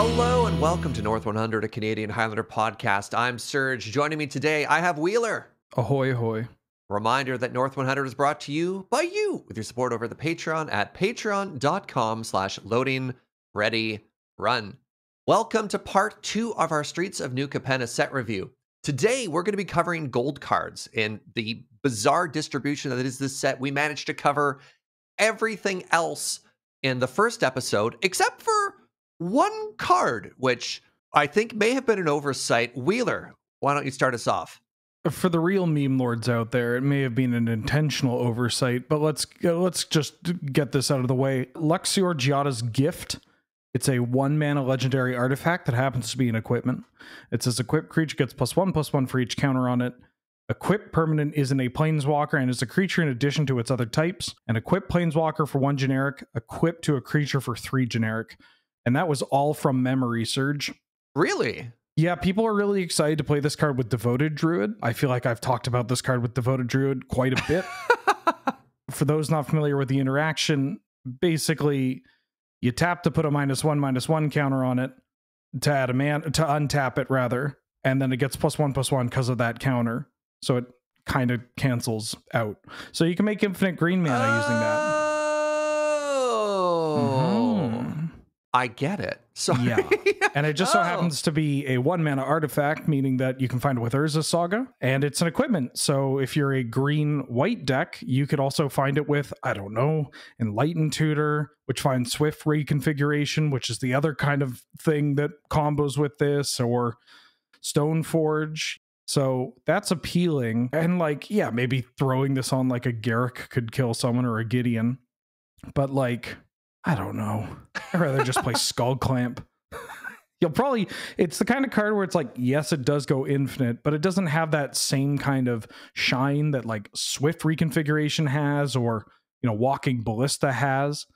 Hello and welcome to North 100, a Canadian Highlander podcast. I'm Serge. Joining me today, I have Wheeler. Ahoy, ahoy. Reminder that North 100 is brought to you by you with your support over the Patreon at patreon.com slash loading ready run. Welcome to part two of our Streets of New Capenna set review. Today, we're going to be covering gold cards in the bizarre distribution that is this set. We managed to cover everything else in the first episode, except for one card, which I think may have been an oversight. Wheeler, why don't you start us off? For the real meme lords out there, it may have been an intentional oversight, but let's uh, let's just get this out of the way. Luxior Giada's Gift. It's a one mana legendary artifact that happens to be an equipment. It says equipped creature gets plus one plus one for each counter on it. Equip permanent isn't a planeswalker and is a creature in addition to its other types. And equip planeswalker for one generic, equip to a creature for three generic. And that was all from memory, Serge. Really? Yeah, people are really excited to play this card with Devoted Druid. I feel like I've talked about this card with Devoted Druid quite a bit. For those not familiar with the interaction, basically you tap to put a minus one minus one counter on it to add a man to untap it rather, and then it gets plus one plus one because of that counter. So it kind of cancels out. So you can make infinite green mana using that. Oh, Mhm. I get it. So Yeah. And it just so Oh. happens to be a one mana artifact, meaning that you can find it with Urza Saga, and it's an equipment. So if you're a green white deck, you could also find it with, I don't know, Enlightened Tutor, which finds Swift reconfiguration, which is the other kind of thing that combos with this, or Stoneforge. So that's appealing. And like, yeah, maybe throwing this on like a Garruk could kill someone or a Gideon. But like, I don't know. I'd rather just play Skull Clamp. You'll probably it's the kind of card where it's like, yes, it does go infinite, but it doesn't have that same kind of shine that like Swift reconfiguration has or you know, walking ballista has.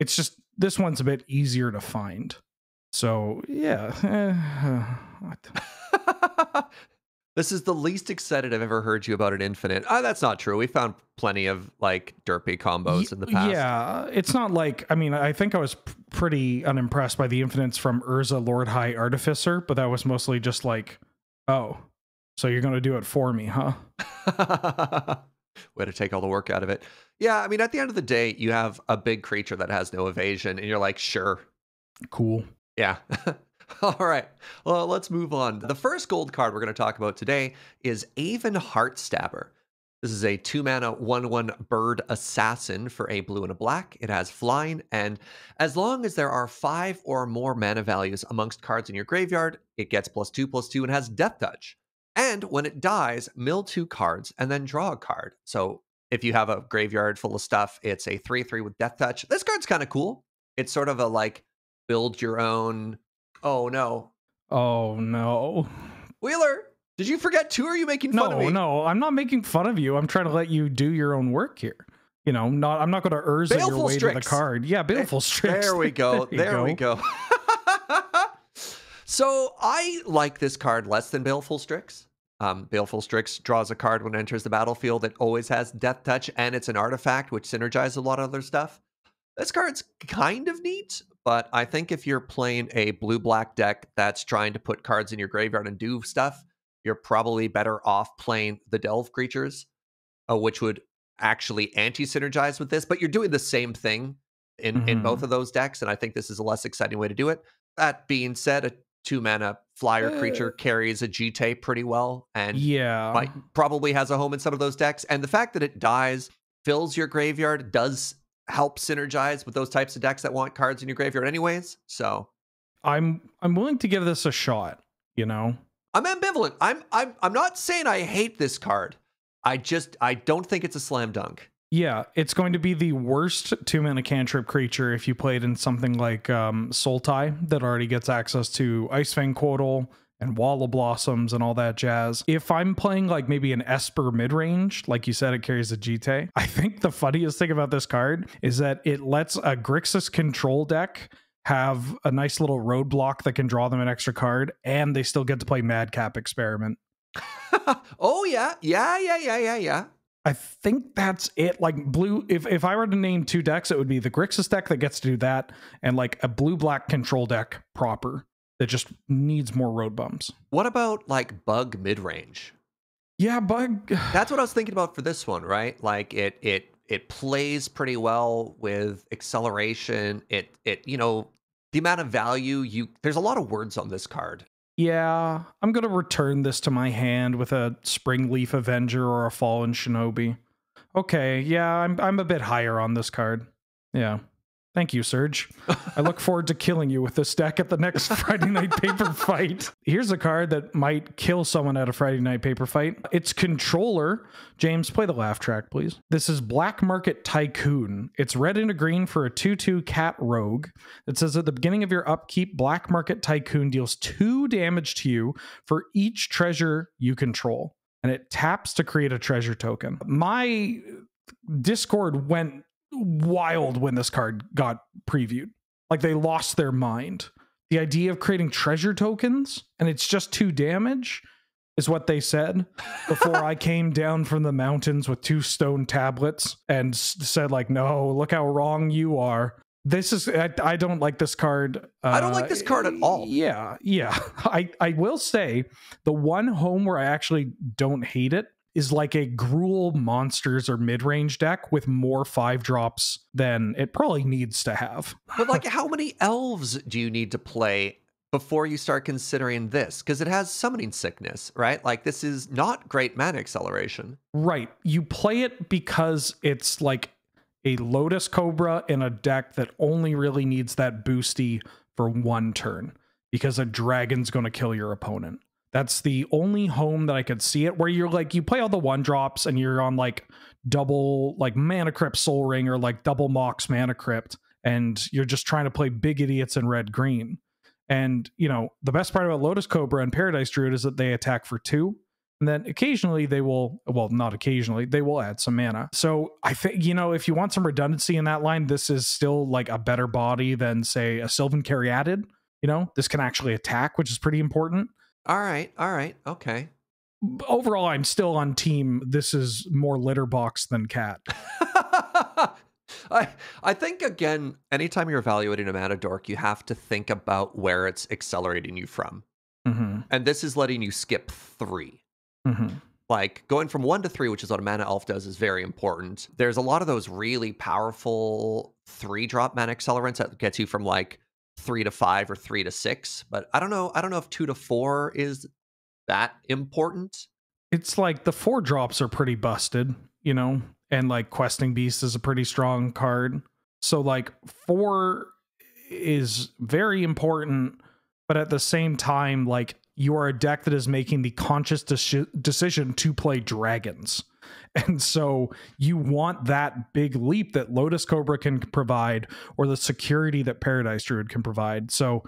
It's just this one's a bit easier to find. So yeah. eh, what- this is the least excited I've ever heard you about an infinite. Ah, that's not true. We found plenty of like derpy combos in the past. Yeah, it's not like I mean, I think I was p- pretty unimpressed by the infinites from Urza Lord High Artificer, but that was mostly just like, oh, so you're going to do it for me, huh? Way to take all the work out of it. Yeah, I mean, at the end of the day, you have a big creature that has no evasion, and you're like, sure, Cool. Yeah. All right. Well, let's move on. The first gold card we're going to talk about today is Aven Heartstabber. This is a two mana, one one bird assassin for a blue and a black. It has flying, and as long as there are five or more mana values amongst cards in your graveyard, it gets plus two, plus two, and has death touch. And when it dies, mill two cards and then draw a card. So if you have a graveyard full of stuff, it's a 3 3 with death touch. This card's kind of cool. It's sort of a like build your own. Oh no. Oh no. Wheeler, did you forget too? Are you making fun of No, me? no, I'm not making fun of you. I'm trying to let you do your own work here. You know, not I'm not going to Urza your way to the card. Yeah, Baleful Strix. There we go. you there we go. so I like this card less than Baleful Strix. Um, Baleful Strix draws a card when it enters the battlefield that always has Death Touch, and it's an artifact which synergizes a lot of other stuff. This card's kind of neat, but I think if you're playing a blue black deck that's trying to put cards in your graveyard and do stuff, you're probably better off playing the Delve creatures, uh, which would actually anti synergize with this, but you're doing the same thing in, in Mhm. both of those decks, and I think this is a less exciting way to do it. That being said, a two mana flyer creature carries a Jitte pretty well and Yeah. might, probably has a home in some of those decks. And the fact that it dies, fills your graveyard, does help synergize with those types of decks that want cards in your graveyard, anyways. So I'm I'm willing to give this a shot, you know. I'm ambivalent. I'm I'm I'm not saying I hate this card. I just I don't think it's a slam dunk. Yeah, it's going to be the worst two mana cantrip creature if you played in something like um, Sultai that already gets access to Ice-Fang Coatl and Wall of Blossoms and all that jazz. If I'm playing like maybe an Esper mid range, like you said, it carries a Jitte. I think the funniest thing about this card is that it lets a Grixis control deck have a nice little roadblock that can draw them an extra card, and they still get to play Madcap Experiment. oh yeah, yeah, yeah, yeah, yeah, yeah. I think that's it. Like blue, if if I were to name two decks, it would be the Grixis deck that gets to do that, and like a blue black control deck proper. That just needs more road bumps. What about like bug mid range? Yeah, bug. That's what I was thinking about for this one, right? Like it it it plays pretty well with acceleration. It it you know the amount of value you there's a lot of words on this card. Yeah, I'm gonna return this to my hand with a Springleaf Avenger or a Fallen Shinobi. Okay, yeah, I'm I'm a bit higher on this card. Yeah. Thank you, Serge. I look forward to killing you with this deck at the next Friday Night Paper fight. Here's a card that might kill someone at a Friday Night Paper fight. It's Controller. James, play the laugh track, please. This is Black Market Tycoon. It's red and a green for a 2 2 cat rogue. It says at the beginning of your upkeep, Black Market Tycoon deals two damage to you for each treasure you control. And it taps to create a treasure token. My Discord went wild when this card got previewed. Like they lost their mind. The idea of creating treasure tokens and it's just two damage is what they said before I came down from the mountains with two stone tablets and said like, "No, look how wrong you are." This is I, I don't like this card. Uh, I don't like this card at all. Yeah, yeah. I I will say the one home where I actually don't hate it is like a Gruul monsters or mid-range deck with more five drops than it probably needs to have. but like how many elves do you need to play before you start considering this? Because it has summoning sickness, right? Like this is not great mana acceleration. Right. You play it because it's like a Lotus Cobra in a deck that only really needs that boosty for one turn because a dragon's going to kill your opponent. That's the only home that I could see it where you're like you play all the one drops and you're on like double like mana crypt soul ring or like double mox mana crypt and you're just trying to play big idiots in red green. And you know, the best part about Lotus Cobra and Paradise Druid is that they attack for two. And then occasionally they will, well, not occasionally, they will add some mana. So I think, you know, if you want some redundancy in that line, this is still like a better body than, say, a Sylvan Caryatid. You know, this can actually attack, which is pretty important. All right, all right, okay. Overall, I'm still on team. This is more litter box than cat. I I think again, anytime you're evaluating a mana dork, you have to think about where it's accelerating you from, mm-hmm. and this is letting you skip 3 mm-hmm. Like going from one to three, which is what a mana elf does, is very important. There's a lot of those really powerful three drop mana accelerants that gets you from like three to five or three to six. But I don't know. I don't know if two to four is that important. It's like the four drops are pretty busted, you know, and like questing beast is a pretty strong card. So like four is very important, but at the same time, like you are a deck that is making the conscious de- decision to play dragons. And so you want that big leap that Lotus Cobra can provide or the security that Paradise Druid can provide. So,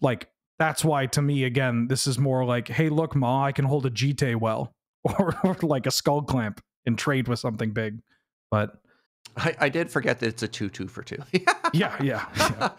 like, that's why to me, again, this is more like, hey, look, Ma, I can hold a Jitte well or, or like a skull clamp and trade with something big. But I, I did forget that it's a 2 2 for 2. yeah, yeah. yeah.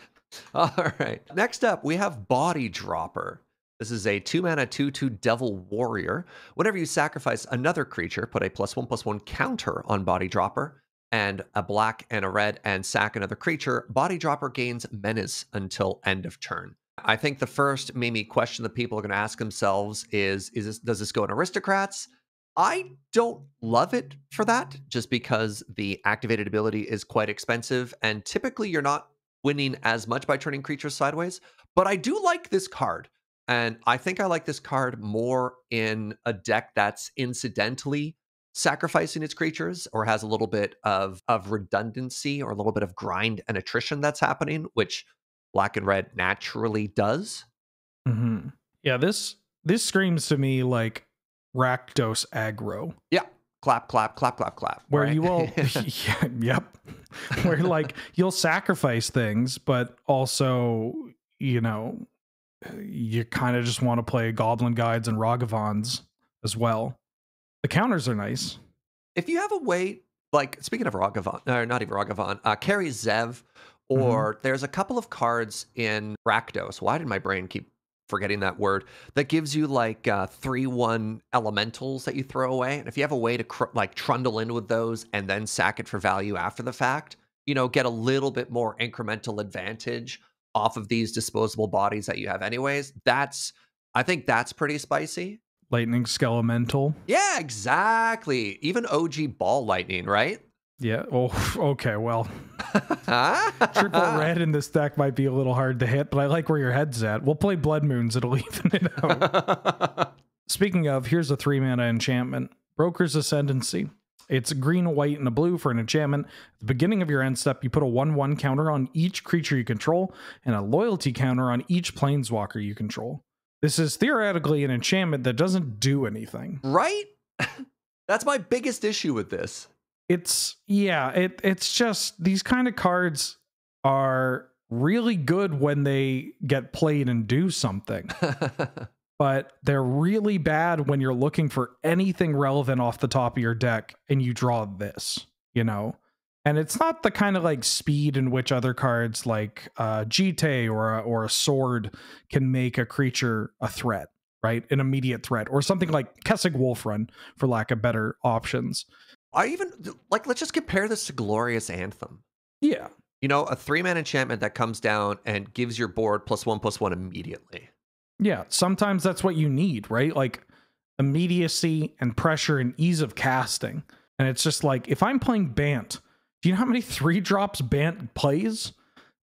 All right. Next up, we have Body Dropper. This is a two mana 2 2 Devil Warrior. Whenever you sacrifice another creature, put a plus one plus one counter on Body Dropper and a black and a red and sack another creature. Body Dropper gains menace until end of turn. I think the first maybe question that people are going to ask themselves is is this does this go in aristocrats? I don't love it for that just because the activated ability is quite expensive and typically you're not winning as much by turning creatures sideways, but I do like this card and I think I like this card more in a deck that's incidentally sacrificing its creatures or has a little bit of, of redundancy or a little bit of grind and attrition that's happening, which black and red naturally does. Mm-hmm. Yeah, this this screams to me like Rakdos aggro. Yeah. Clap, clap, clap, clap, clap. Where right? you will, yeah, yep. Where like you'll sacrifice things, but also, you know, you kind of just want to play Goblin Guides and Ragavans as well. The counters are nice. If you have a way, like speaking of Ragavan, or not even Ragavan, uh, Kari Zev, or mm-hmm. there's a couple of cards in Rakdos. Why did my brain keep forgetting that word? That gives you like uh, three one elementals that you throw away. And if you have a way to cr- like trundle in with those and then sack it for value after the fact, you know, get a little bit more incremental advantage off of these disposable bodies that you have anyways. That's I think that's pretty spicy. Lightning Skelemental. Yeah, exactly. Even OG Ball Lightning, right? Yeah. Oh, okay. Well, triple red in this deck might be a little hard to hit, but I like where your head's at. We'll play Blood Moons. It'll even it out. Speaking of, here's a three mana enchantment Broker's Ascendancy. It's green, white, and a blue for an enchantment. At the beginning of your end step, you put a 1 1 counter on each creature you control and a loyalty counter on each planeswalker you control. This is theoretically an enchantment that doesn't do anything. right? That's my biggest issue with this. It's, yeah, it, it's just these kind of cards are really good when they get played and do something. but they're really bad when you're looking for anything relevant off the top of your deck and you draw this, you know? And it's not the kind of like speed in which other cards like uh, Jitte or a, or a sword can make a creature a threat, right? An immediate threat, or something like Kessig Wolfrun, for lack of better options. I even like let's just compare this to Glorious Anthem. Yeah, You know, a three man enchantment that comes down and gives your board plus one plus one immediately. Yeah. Sometimes that's what you need, right? Like immediacy and pressure and ease of casting. And it's just like if I'm playing Bant, do you know how many three drops Bant plays?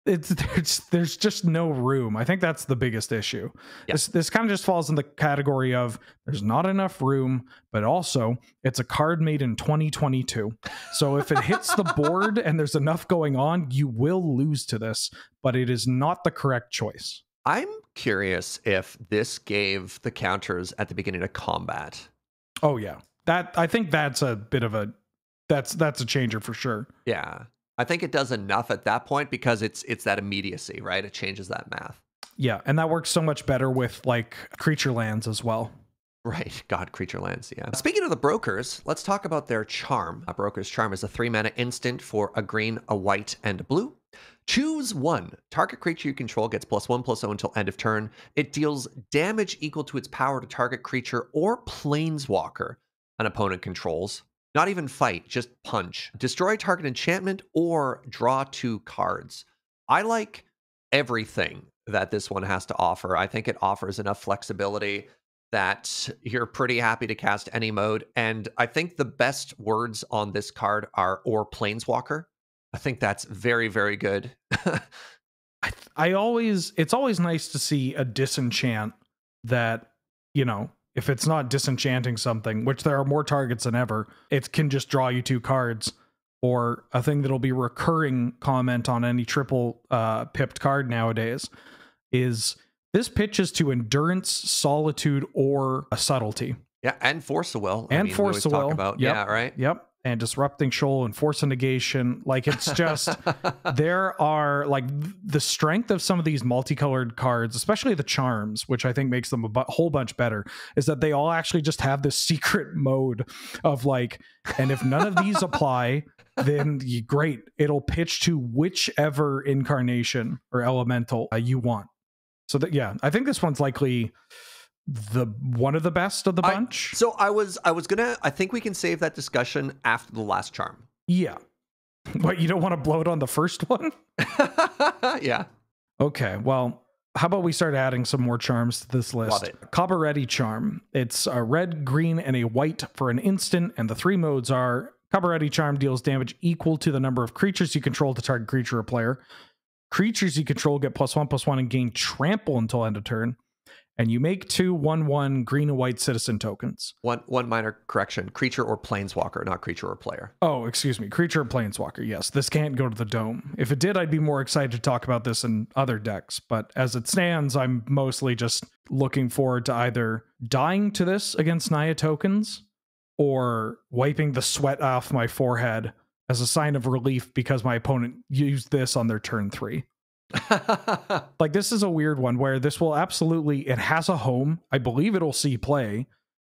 It's there's there's just no room. I think that's the biggest issue. Yeah. This this kind of just falls in the category of there's not enough room, but also it's a card made in 2022. So if it hits the board and there's enough going on, you will lose to this, but it is not the correct choice. I'm curious if this gave the counters at the beginning of combat. Oh yeah. That I think that's a bit of a that's that's a changer for sure. Yeah. I think it does enough at that point because it's it's that immediacy, right? It changes that math. Yeah, and that works so much better with like creature lands as well. Right. God, creature lands. Yeah. Speaking of the brokers, let's talk about their charm. A broker's charm is a three mana instant for a green, a white, and a blue. Choose one. Target creature you control gets plus one plus zero until end of turn. It deals damage equal to its power to target creature or planeswalker an opponent controls. Not even fight, just punch. Destroy target enchantment or draw two cards. I like everything that this one has to offer. I think it offers enough flexibility that you're pretty happy to cast any mode. And I think the best words on this card are or planeswalker. I think that's very, very good. I I always it's always nice to see a disenchant that, you know, if it's not disenchanting something, which there are more targets than ever, it can just draw you two cards. Or a thing that'll be recurring comment on any triple uh pipped card nowadays is this pitches to endurance, solitude, or a subtlety. yeah, and force of will. I And mean, Force of Will. about Yep. yeah, right. Yep. And disrupting shoal and force negation. Like it's just there are like the strength of some of these multicolored cards, especially the charms, which I think makes them a bu- whole bunch better, is that they all actually just have this secret mode of like, and if none of these apply, then you, great, it'll pitch to whichever incarnation or elemental uh, you want. So that yeah, I think this one's likely the one of the best of the I- bunch. so I was I was gonna I think we can save that discussion after the last charm. Yeah. But you don't want to blow it on the first one? yeah. Okay, well, how about we start adding some more charms to this list? Love it. Cabaretti charm. It's a red, green, and a white for an instant, and the three modes are Cabaretti charm deals damage equal to the number of creatures you control to target creature or player. Creatures you control get plus one plus one and gain trample until end of turn. And you make two one one green and white citizen tokens. One one minor correction: creature or planeswalker, not creature or player. Oh, excuse me. Creature or Planeswalker. Yes, this can't go to the dome. If it did, I'd be more excited to talk about this in other decks. But as it stands, I'm mostly just looking forward to either dying to this against Naya tokens or wiping the sweat off my forehead as a sign of relief because my opponent used this on their turn three. Like, this is a weird one where this will absolutely, it has a home. I believe it'll see play.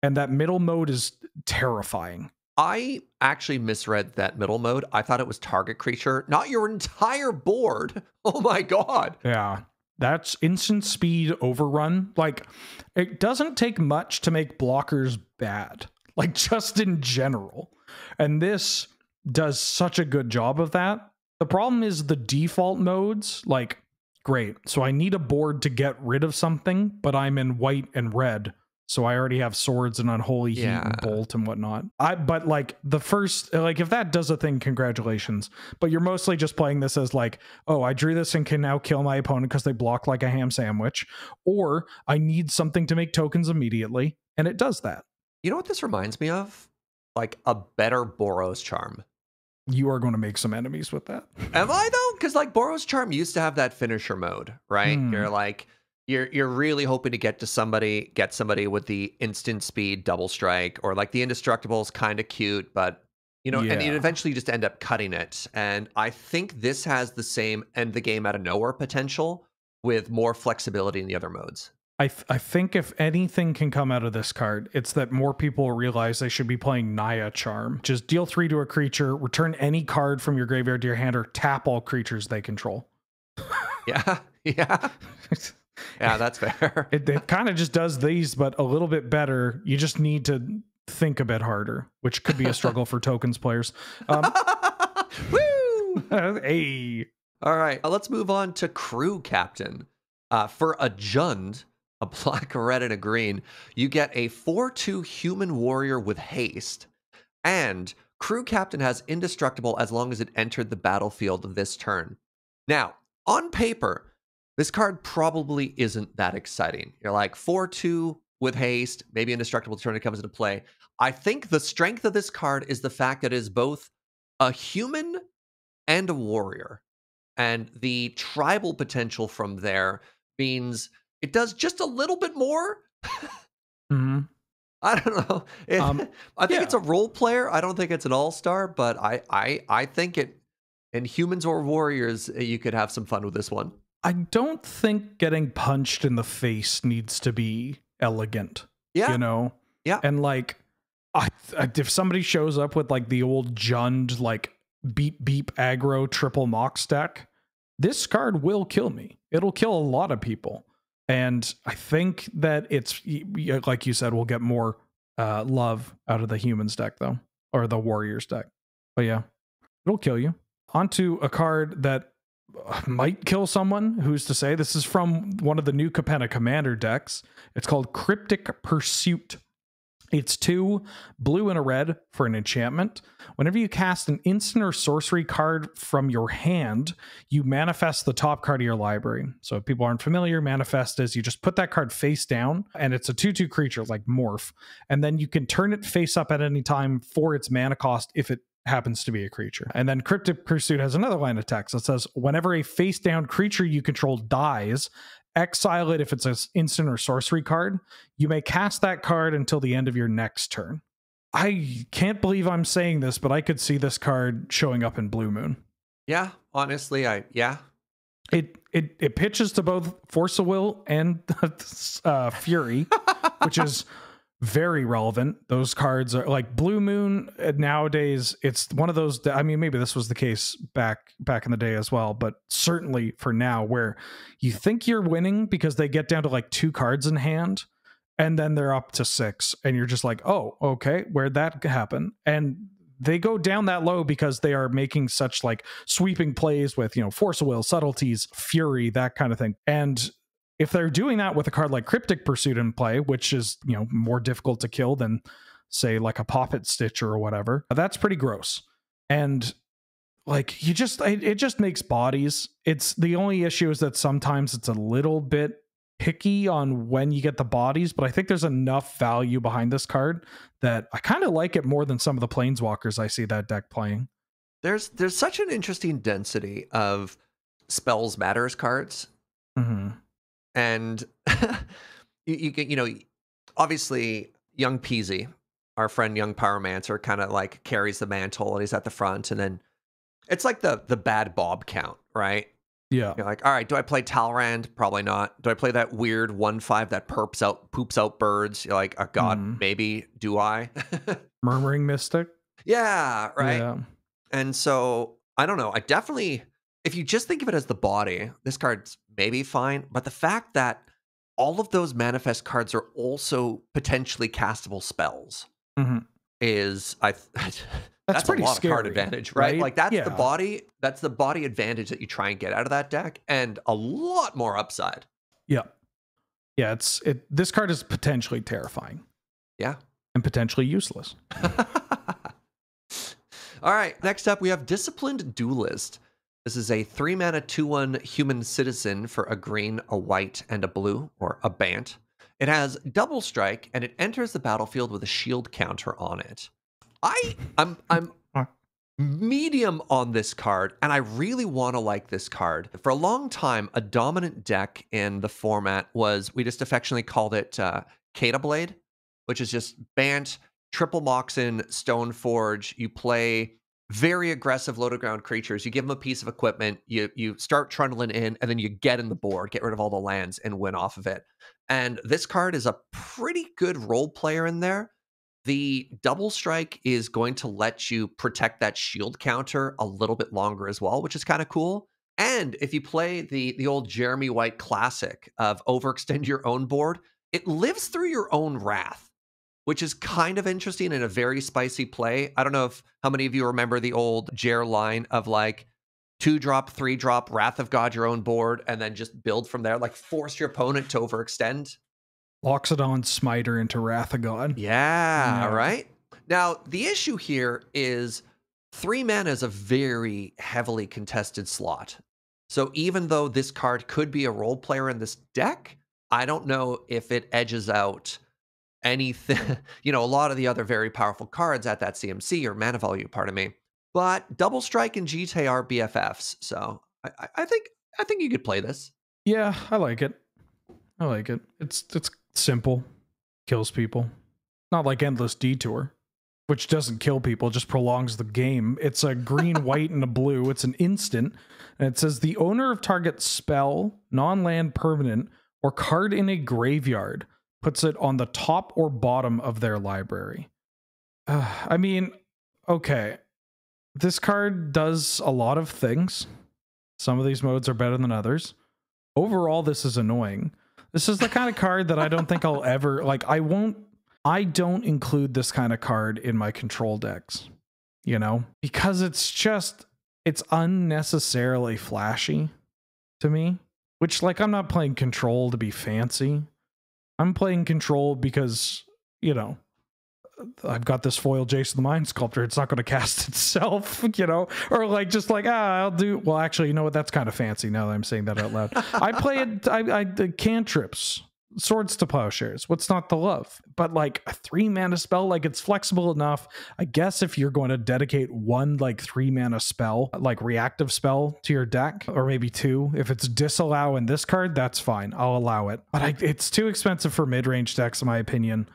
And that middle mode is terrifying. I actually misread that middle mode. I thought it was target creature, not your entire board. Oh my god. Yeah. That's instant speed overrun. Like, it doesn't take much to make blockers bad, like, just in general. And this does such a good job of that. The problem is the default modes, like Great. So I need a board to get rid of something, but I'm in white and red. So I already have swords and unholy heat and bolt and whatnot. I but like the first like if that does a thing, congratulations. But you're mostly just playing this as like, oh, I drew this and can now kill my opponent because they block like a ham sandwich, or I need something to make tokens immediately, and it does that. You know what this reminds me of? Like a better Boros charm. You are going to make some enemies with that. Am I though? Because like Boros charm used to have that finisher mode, right? Hmm. You're like you're you're really hoping to get to somebody, get somebody with the instant speed double strike, or like the indestructible is kind of cute, but you know, and you Yeah. eventually just end up cutting it. And I think this has the same end the game out of nowhere potential with more flexibility in the other modes. I th- I think if anything can come out of this card, it's that more people realize they should be playing Naya Charm. Just deal three to a creature, return any card from your graveyard to your hand, or tap all creatures they control. Yeah, yeah, yeah. That's fair. it it kind of just does these, but a little bit better. You just need to think a bit harder, which could be a struggle for tokens players. Um, Woo! hey, All right, uh, let's move on to crew captain. Uh, for a Jund, a black, a red, and a green, you get a 4 2 human warrior with haste. And crew captain has indestructible as long as it entered the battlefield this turn. Now, on paper, this card probably isn't that exciting. You're like 4 2 with haste, maybe indestructible turn it comes into play. I think the strength of this card is the fact that it is both a human and a warrior. And the tribal potential from there means it does just a little bit more. Mhm. I don't know. It- Um, I think yeah. it's a role player. I don't think it's an all star, but I, I, I think it. In humans or warriors, uh, you could have some fun with this one. I don't think getting punched in the face needs to be elegant. Yeah, you know Yeah. and like I, I- if somebody shows up with like the old jund like beep beep aggro triple mox deck this card will kill me it'll kill a lot of people and i think that it's y- like you said we'll get more uh love out of the humans deck though or the warriors deck. But yeah it'll kill you. Onto a card that uh, might kill someone who's to say? This is from one of the new capenna commander decks. It's called Cryptic Pursuit. It's two blue and a red for an enchantment. Whenever you cast an instant or sorcery card from your hand, you manifest the top card of your library. So if people aren't familiar, manifest is you just put that card face down and it's a 2 2 creature like Morph. And then you can turn it face up at any time for its mana cost if it happens to be a creature. And then Cryptic Pursuit has another line of text that says whenever a face down creature you control dies, exile it if it's an instant or sorcery card. You may cast that card until the end of your next turn. I can't believe I'm saying this, but I could see this card showing up in Blue Moon. yeah. Honestly, I yeah. It it it pitches to both Force of Will and uh, Fury, which is very relevant. Those cards are like Blue Moon uh, nowadays. It's one of those. I mean, maybe this was the case back back in the day as well, but certainly for now, where you think you're winning because they get down to like two cards in hand, and then they're up to six, and you're just like, oh, okay, where'd that happen? And they go down that low because they are making such like sweeping plays with you know force of will subtleties fury that kind of thing and if they're doing that with a card like cryptic pursuit in play which is you know more difficult to kill than say like a poppet stitch or whatever that's pretty gross. And like you just it, it just makes bodies. It's the only issue is that sometimes it's a little bit picky on when you get the bodies but i think there's enough value behind this card that i kind of like it more than some of the planeswalkers i see that deck playing. There's there's such an interesting density of spells matters cards. Mm-hmm. And you, you you know obviously young peasy our friend young pyromancer kind of like carries the mantle and he's at the front and then it's like the the bad bob count right? Yeah. You're like all right do i play talrand? Probably not. Do i play that weird one five that perps out poops out birds? You're like oh god Mhm. maybe do i? Murmuring mystic? Yeah right? Yeah. And so I don't know. I definitely, if you just think of it as the body, this card's maybe fine. But the fact that all of those manifest cards are also potentially castable spells, Mhm. is I. That's, that's, pretty a lot scary, of card advantage, right? right? Like that's Yeah. the body. That's the body advantage that you try and get out of that deck, and a lot more upside. Yeah. Yeah, it's it this card is potentially terrifying Yeah. and potentially useless. All right. Next up, we have Disciplined Duelist. This is a three mana, two one human citizen for a green, a white, and a blue, or a bant. It has double strike, and it enters the battlefield with a shield counter on it. I, I'm, I'm medium on this card, and I really want to like this card. For a long time, a dominant deck in the format was we just affectionately called it uh, Kata Blade, which is just Bant, Triple Moxen, Stoneforge. You play very aggressive low to ground creatures. You give them a piece of equipment, you you start trundling in, and then you get in the board, get rid of all the lands, and win off of it. And this card is a pretty good role player in there. The double strike is going to let you protect that shield counter a little bit longer as well, which is kind of cool. And if you play the the old Jeremy White classic of overextend your own board, it lives through your own wrath, which is kind of interesting and a very spicy play. I don't know if how many of you remember the old Jer line of like two drop, three drop, Wrath of God your own board, and then just build from there, like force your opponent to overextend. Loxodon Smiter into Wrath of God. Yeah, Yeah. right. Now, the issue here is three mana is a very heavily contested slot. So even though this card could be a role player in this deck, I don't know if it edges out anything, you know, a lot of the other very powerful cards at that CMC or mana value, pardon me. But double strike and Jitte are BFFs. So I, I- I think I think you could play this. Yeah, I like it. I like it. It's it's simple. Kills people. Not like endless detour, which doesn't kill people, just prolongs the game. It's a green, white, and a blue. It's an instant. And it says the owner of target spell, non-land permanent, or card in a graveyard puts it on the top or bottom of their library. Uh, I mean, okay. This card does a lot of things. Some of these modes are better than others. Overall, this is annoying. This is the kind of card that I don't think I'll ever like. I won't. I don't include this kind of card in my control decks, you know, because it's just it's unnecessarily flashy to me. Which, like, I'm not playing control to be fancy. I'm playing control because you know I've got this foil Jason the Mind Sculptor. It's not going to cast itself, you know, or like just like ah, I'll do. Well, actually, you know what? That's kind of fancy. Now that I'm saying that out loud, I play it. I, I the cantrips, swords to plowshares. What's not to love? But like a three mana spell, like it's flexible enough. I guess if you're going to dedicate one like three mana spell, like reactive spell to your deck, or maybe two, if it's disallow in this card, that's fine. I'll allow it. But I, it's too expensive for mid range decks, in my opinion.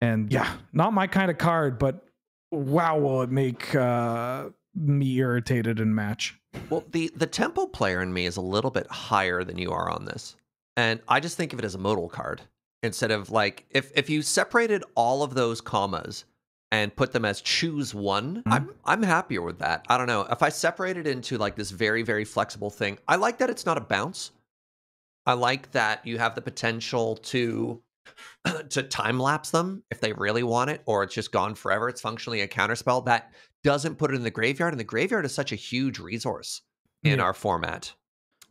And yeah, not my kind of card, but wow, will it make uh, me irritated in match? Well, the the tempo player in me is a little bit higher than you are on this. And I just think of it as a modal card instead of like if if you separated all of those commas and put them as choose one, Mhm. I'm I'm happier with that. I don't know. If I separate it into like this very very flexible thing, I like that it's not a bounce. I like that you have the potential to to time lapse them if they really want it or it's just gone forever. It's functionally a counterspell that doesn't put it in the graveyard and the graveyard is such a huge resource in Yeah. our format.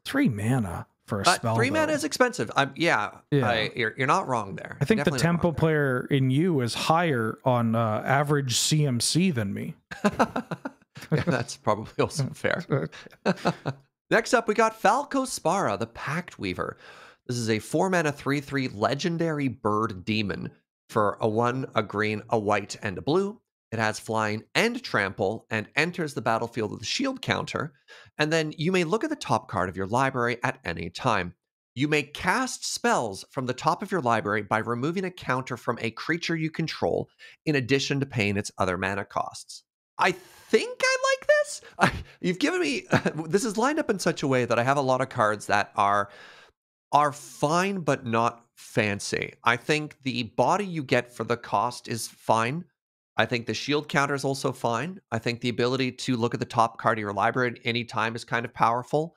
Three mana for a But spell. three mana is expensive. I'm, yeah, Yeah. I, you're, you're not wrong there. I think the tempo player in you is higher on uh, average CMC than me. yeah, that's probably also fair. Next up, we got Falco Spara, the Pact Weaver. This is a four mana, three three legendary bird demon for a one, a green, a white, and a blue. It has flying and trample and enters the battlefield with a shield counter. And then you may look at the top card of your library at any time. You may cast spells from the top of your library by removing a counter from a creature you control, in addition to paying its other mana costs. I think I like this. I, you've given me this is lined up in such a way that I have a lot of cards that are are fine but not fancy. I think the body you get for the cost is fine. I think the shield counter is also fine. I think the ability to look at the top card of your library at any time is kind of powerful.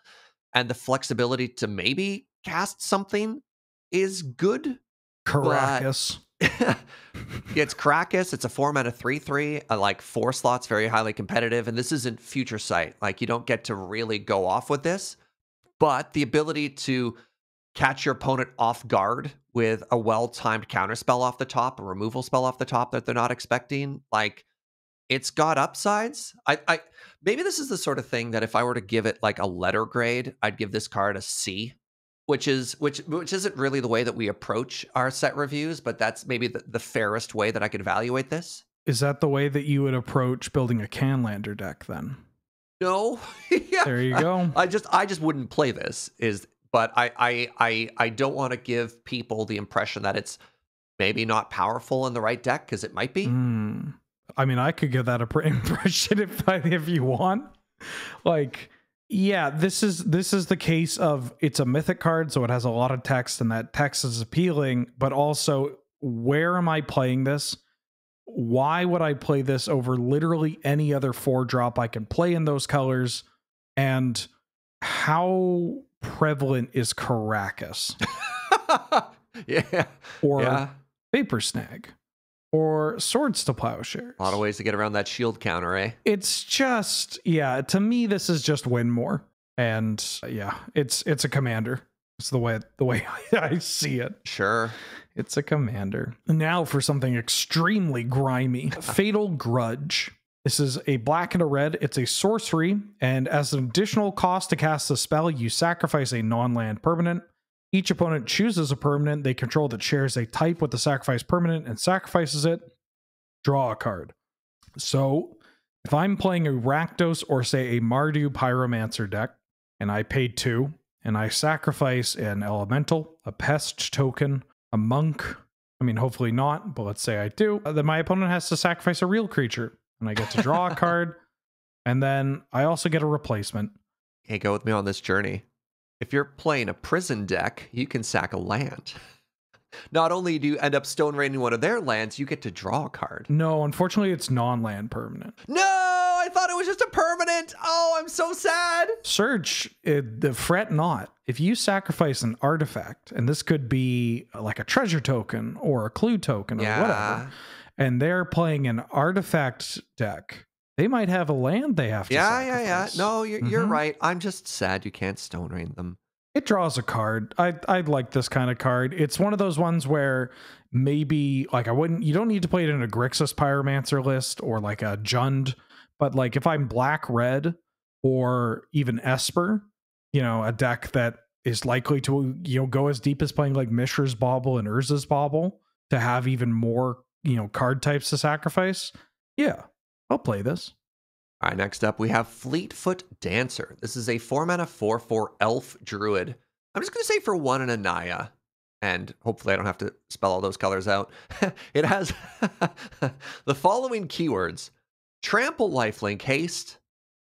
And the flexibility to maybe cast something is good. Karakas. it's Karakas. It's a four mana three three. Uh, like four slots, very highly competitive. And this isn't future sight. Like you don't get to really go off with this, but the ability to catch your opponent off guard with a well timed counter spell off the top, a removal spell off the top that they're not expecting. Like it's got upsides. I, I maybe this is the sort of thing that if I were to give it like a letter grade, I'd give this card a C which is which which isn't really the way that we approach our set reviews, but that's maybe the, the fairest way that I could evaluate this. Is that the way that you would approach building a Canlander deck then? No. yeah. There you go. I, I just I just wouldn't play this is but I I I I don't want to give people the impression that it's maybe not powerful in the right deck because it might be. Mm. I mean, I could give that a impression if if you want. Like yeah, this is this is the case of it's a mythic card, so it has a lot of text, and that text is appealing. But also, where am I playing this? Why would I play this over literally any other four drop I can play in those colors? And how prevalent is Karakas. yeah. Or yeah. Vapor Snag? or swords to plowshares. A lot of ways to get around that shield counter, eh? It's just yeah, to me this is just win more. And yeah, it's it's a commander. It's the way the way I see it. Sure. It's a commander. Now for something extremely grimy. Fatal Grudge. This is a black and a red. It's a sorcery, and as an additional cost to cast the spell, you sacrifice a non-land permanent. Each opponent chooses a permanent they control that shares a type with the sacrifice permanent and sacrifices it. Draw a card. So, if I'm playing a Rakdos or say a Mardu Pyromancer deck, and I paid two, and I sacrifice an Elemental, a Pest token, a Monk, I mean, hopefully not, but let's say I do, then my opponent has to sacrifice a real creature, and I get to draw a card, and then I also get a replacement. Hey, go with me on this journey. If you're playing a prison deck, you can sack a land. Not only do you end up stone raining one of their lands, you get to draw a card. No, unfortunately, it's non land permanent. No, I thought it was just a permanent. Oh, I'm so sad. Serge, uh, it, the fret not. If you sacrifice an artifact, and this could be uh, like a treasure token or a clue token or yeah. whatever, and they're playing an artifact deck, they might have a land they have to yeah sacrifice. yeah yeah no you're, you're Mhm. right i'm just sad you can't stone rain them It draws a card. I I like this kind of card. It's one of those ones where maybe like I wouldn't. You don't need to play it in a Grixis Pyromancer list or like a Jund, but like if I'm black red or even Esper, you know, a deck that is likely to you know go as deep as playing like Mishra's Bauble and Urza's Bauble to have even more you know card types to sacrifice. Yeah, I'll play this. all right next up we have fleetfoot dancer. This is a 4 mana 4 4 elf druid. I'm just going to say for one and a naya and hopefully i don't have to spell all those colors out. It has the following keywords. Trample lifelink haste.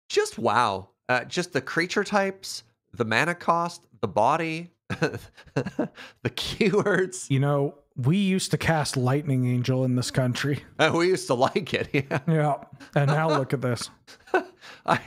Just wow. Uh, just the creature types the mana cost the body the keywords. You know, we used to cast Lightning Angel in this country. Uh, we used to like it yeah Yeah, and now look at this. I,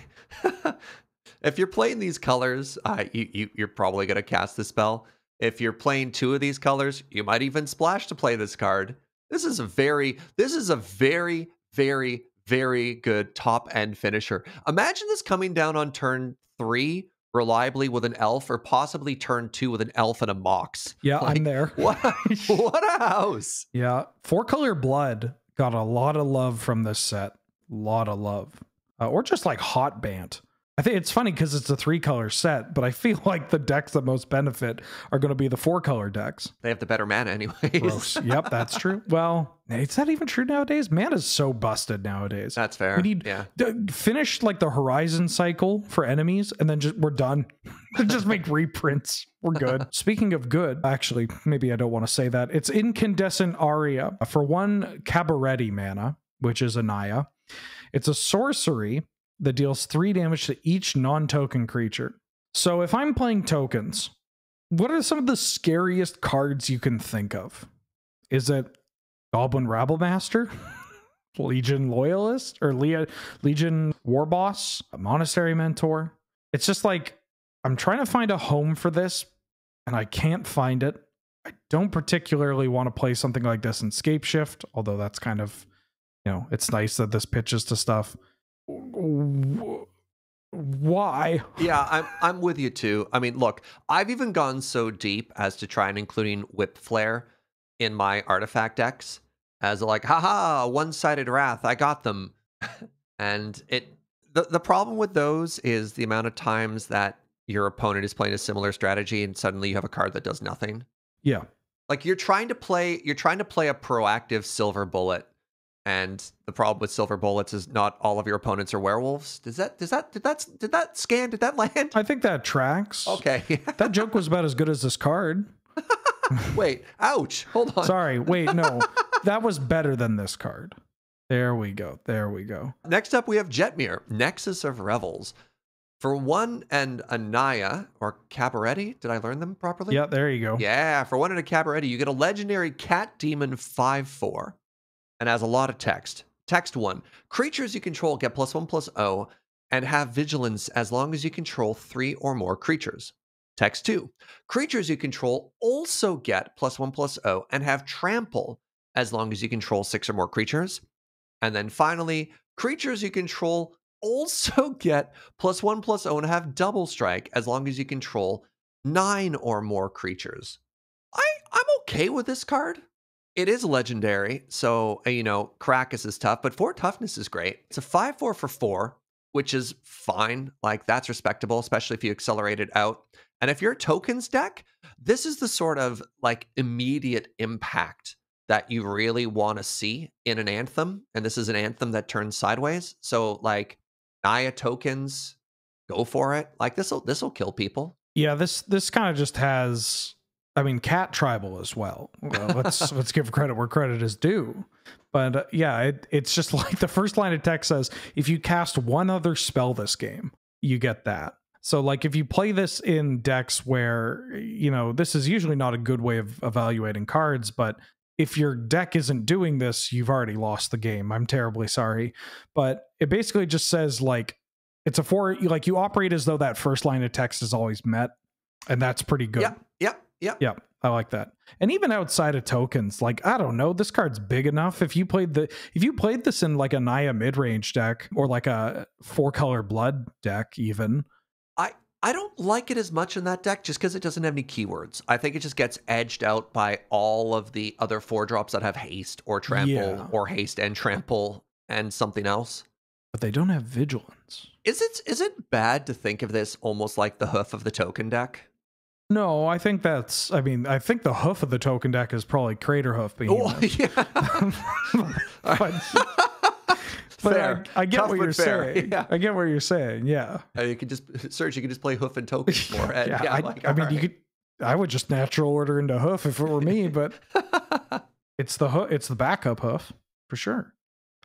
if you're playing these colors, uh, you, you you're probably gonna cast the spell. If you're playing two of these colors, you might even splash to play this card. This is a very this is a very very very good top end finisher. Imagine this coming down on turn three reliably with an elf, or possibly turn two with an elf and a mox. Yeah, Like, I'm there. What what a house! Yeah, four color blood got a lot of love from this set. lot of love, uh, or just like hot band. I think it's funny because it's a three color set, but I feel like the decks that most benefit are going to be the four color decks. They have the better mana, anyways. Gross. yep, that's true. Well, is that even true nowadays? Mana's so busted nowadays. That's fair. We need yeah. Finish like the horizon cycle for enemies and then just we're done just make reprints we're good speaking of good actually maybe i don't want to say that it's incandescent aria for one cabaretti mana which is a naya it's a sorcery that deals three damage to each non-token creature so if i'm playing tokens what are some of the scariest cards you can think of is it goblin rabble master Legion Loyalist or Le- Legion War Boss, a Monastery Mentor. It's just like I'm trying to find a home for this and I can't find it. I don't particularly want to play something like this in Scape Shift, although that's kind of, you know, it's nice that this pitches to stuff. Why? Yeah, I'm I'm with you too. I mean, look, I've even gone so deep as to try and including Whip Flare in my artifact decks as like, haha, one-sided wrath, I got them. and it the the problem with those is the amount of times that your opponent is playing a similar strategy and suddenly you have a card that does nothing. Yeah. Like you're trying to play you're trying to play a proactive silver bullet and the problem with silver bullets is not all of your opponents are werewolves. Does that does that did that did that scan did that land? I think that tracks. Okay. that joke was about as good as this card. wait, ouch. Hold on. Sorry, wait, no. that was better than this card. There we go. There we go. Next up we have Jetmir, Nexus of Revels. For one and Anaya or Cabaretti, did I learn them properly? Yeah, there you go. Yeah, for one and a Cabaretti, you get a legendary Cat Demon 5 4 and has a lot of text. Text 1 Creatures you control get plus 1 plus O and have vigilance as long as you control three or more creatures. Text 2 Creatures you control also get plus 1 plus O and have trample as long as you control six or more creatures. And then finally, creatures you control also get plus one plus O and have double strike as long as you control nine or more creatures. I, I'm okay with this card. It is legendary, so uh, you know, Karakas is tough, but four toughness is great. It's a 5 4 for four, which is fine. Like, that's respectable, especially if you accelerate it out. And if you're a tokens deck, this is the sort of like immediate impact that you really want to see in an anthem. And this is an anthem that turns sideways. So, like, Naya tokens, go for it. Like this'll this'll kill people. Yeah, this this kind of just has I mean cat tribal as well. well let's let's give credit where credit is due. But uh, yeah, it, it's just like the first line of text says if you cast one other spell this game, you get that. So like if you play this in decks where you know, this is usually not a good way of evaluating cards, but if your deck isn't doing this, you've already lost the game. I'm terribly sorry. But it basically just says like it's a four like you operate as though that first line of text is always met. And that's pretty good. Yep. Yep. Yep. Yep. I like that. And even outside of tokens, like I don't know, this card's big enough. If you played the if you played this in like a Naya mid-range deck or like a four color blood deck, even, I I don't like it as much in that deck just because it doesn't have any keywords. I think it just gets edged out by all of the other four drops that have haste or trample yeah. or haste and trample and something else. But they don't have vigilance. Is it is it bad to think of this almost like the hoof of the token deck? No, I think that's. I mean, I think the hoof of the token deck is probably Craterhoof. Oh, yeah. but, but fair. I, I get Tough what you're fair. saying. Yeah. I get what you're saying. Yeah. Uh, you could just search. You could just play hoof and token for it. yeah. yeah I, like, I mean, right. you could. I would just natural order into hoof if it were me, but it's the hoof. It's the backup hoof for sure.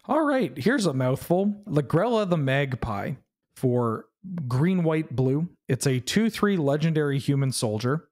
All right, here's a mouthful. Lagrella the Magpie for green, white, blue. It's a 2 3 legendary human soldier.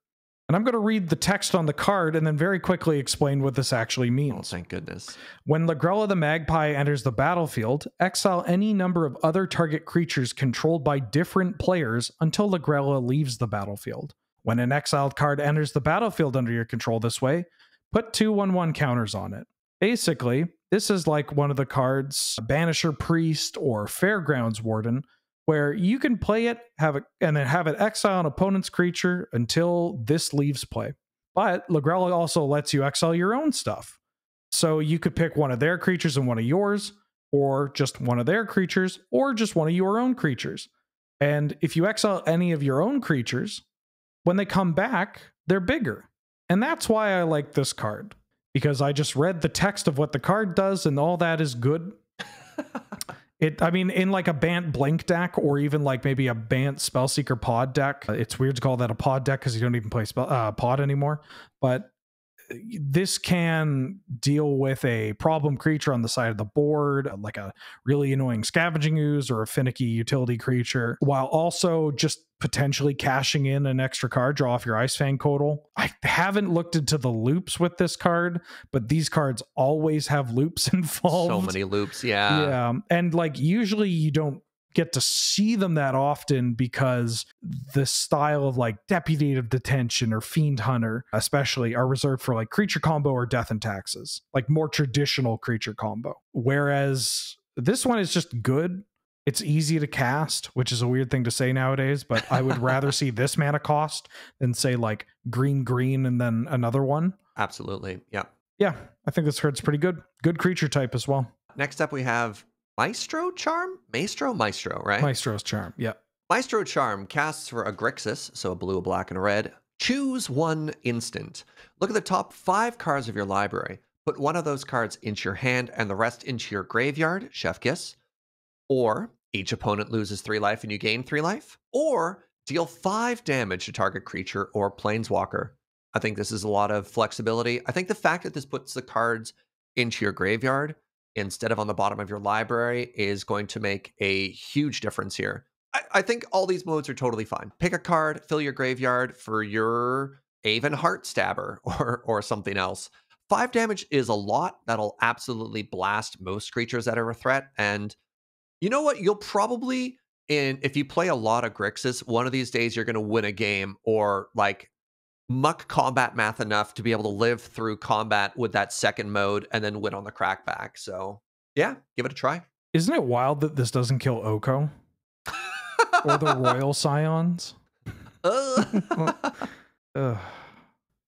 And I'm going to read the text on the card and then very quickly explain what this actually oh, means. Oh, thank goodness. When Lagrella the Magpie enters the battlefield, exile any number of other target creatures controlled by different players until Lagrella leaves the battlefield. When an exiled card enters the battlefield under your control this way, put two 1 1 counters on it. Basically, this is like one of the cards Banisher Priest or Fairgrounds Warden, where you can play it, have it, and then have it exile an opponent's creature until this leaves play. But Lagrella also lets you exile your own stuff. So you could pick one of their creatures and one of yours, or just one of their creatures, or just one of your own creatures. And if you exile any of your own creatures, when they come back, they're bigger. And that's why I like this card, because I just read the text of what the card does, and all that is good. It, I mean, in like a Bant Blink deck or even like maybe a Bant Spellseeker pod deck, it's weird to call that a pod deck because you don't even play spell, uh, pod anymore. But this can deal with a problem creature on the side of the board, like a really annoying scavenging ooze or a finicky utility creature, while also just potentially cashing in an extra card, draw off your Ice-Fang Coatl. I haven't looked into the loops with this card, but these cards always have loops involved. So many loops, yeah. Yeah. And like usually you don't get to see them that often because the style of like deputy of detention or fiend hunter especially are reserved for like creature combo or death and taxes like more traditional creature combo. Whereas this one is just good. It's easy to cast which is a weird thing to say nowadays but i would rather see this mana cost than say like green green and then another one. Absolutely. Yeah. yeah i think this card's pretty good. Good creature type as well. Next up, we have Maestro Charm? Maestro? Maestro, right? maestro's charm yeah Maestro Charm casts for a Grixis, so a blue, a black, and a red. Choose one instant. Look at the top five cards of your library. Put one of those cards into your hand and the rest into your graveyard, Chef Kiss. Or each opponent loses three life and you gain three life. Or deal five damage to target creature or planeswalker. I think this is a lot of flexibility. I think the fact that this puts the cards into your graveyard instead of on the bottom of your library is going to make a huge difference here. I, I think all these modes are totally fine. Pick a card, fill your graveyard for your Aven Heartstabber or or something else. Five damage is a lot. That'll absolutely blast most creatures that are a threat. And you know what? You'll probably in if you play a lot of Grixis, one of these days you're gonna win a game or like muck combat math enough to be able to live through combat with that second mode and then win on the crackback. So yeah, give it a try. Isn't it wild that this doesn't kill Oko or the Royal Scions?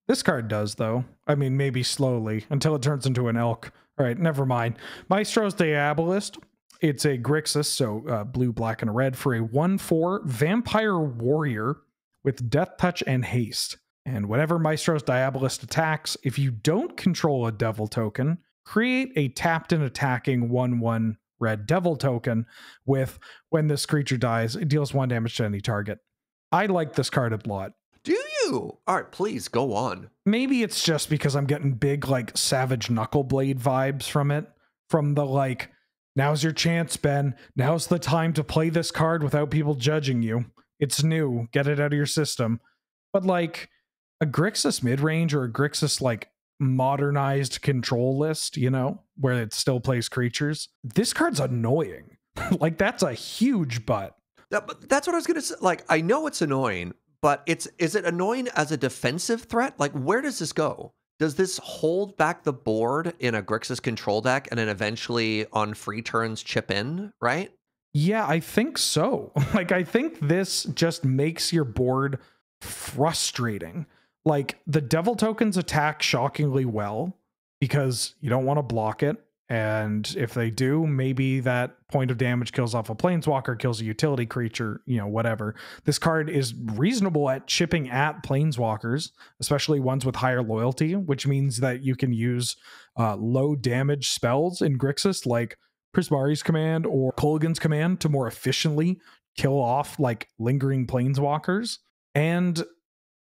This card does, though. I mean, maybe slowly until it turns into an elk. All right, never mind. Maestro's Diabolist. It's a Grixis, so uh, blue, black, and red for a 1 4 vampire warrior with death touch and haste. And whenever Maestro's Diabolist attacks, if you don't control a devil token, create a tapped and attacking 1 1 red devil token with when this creature dies, it deals one damage to any target. I like this card a lot. Do you? All right, please go on. Maybe it's just because I'm getting big, like, Savage Knuckleblade vibes from it. From the, like, now's your chance, Ben. Now's the time to play this card without people judging you. It's new. Get it out of your system. But, like, a Grixis mid range or a Grixis, like, modernized control list, you know, where it still plays creatures, this card's annoying. like, that's a huge butt. That, but that's what I was gonna say. Like, I know it's annoying, but it's is it annoying as a defensive threat? Like, where does this go? Does this hold back the board in a Grixis control deck and then eventually on free turns chip in, right? Yeah, I think so. Like, I think this just makes your board frustrating. Like, the devil tokens attack shockingly well because you don't want to block it. And if they do, maybe that point of damage kills off a planeswalker, kills a utility creature, you know, whatever. This card is reasonable at chipping at planeswalkers, especially ones with higher loyalty, which means that you can use uh, low damage spells in Grixis, like Prismari's command or Kolaghan's command, to more efficiently kill off like lingering planeswalkers. And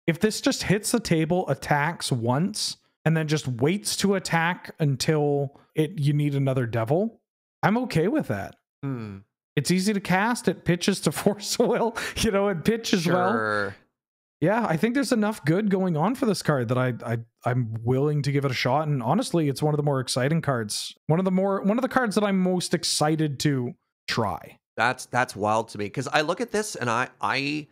if this just hits the table, attacks once, and then just waits to attack until it you need another devil, I'm okay with that. Hmm. It's easy to cast. It pitches to force of will. You know, it pitches well. Yeah, I think there's enough good going on for this card that I I I'm willing to give it a shot. And honestly, it's one of the more exciting cards. One of the more one of the cards that I'm most excited to try. That's that's wild to me because I look at this and I I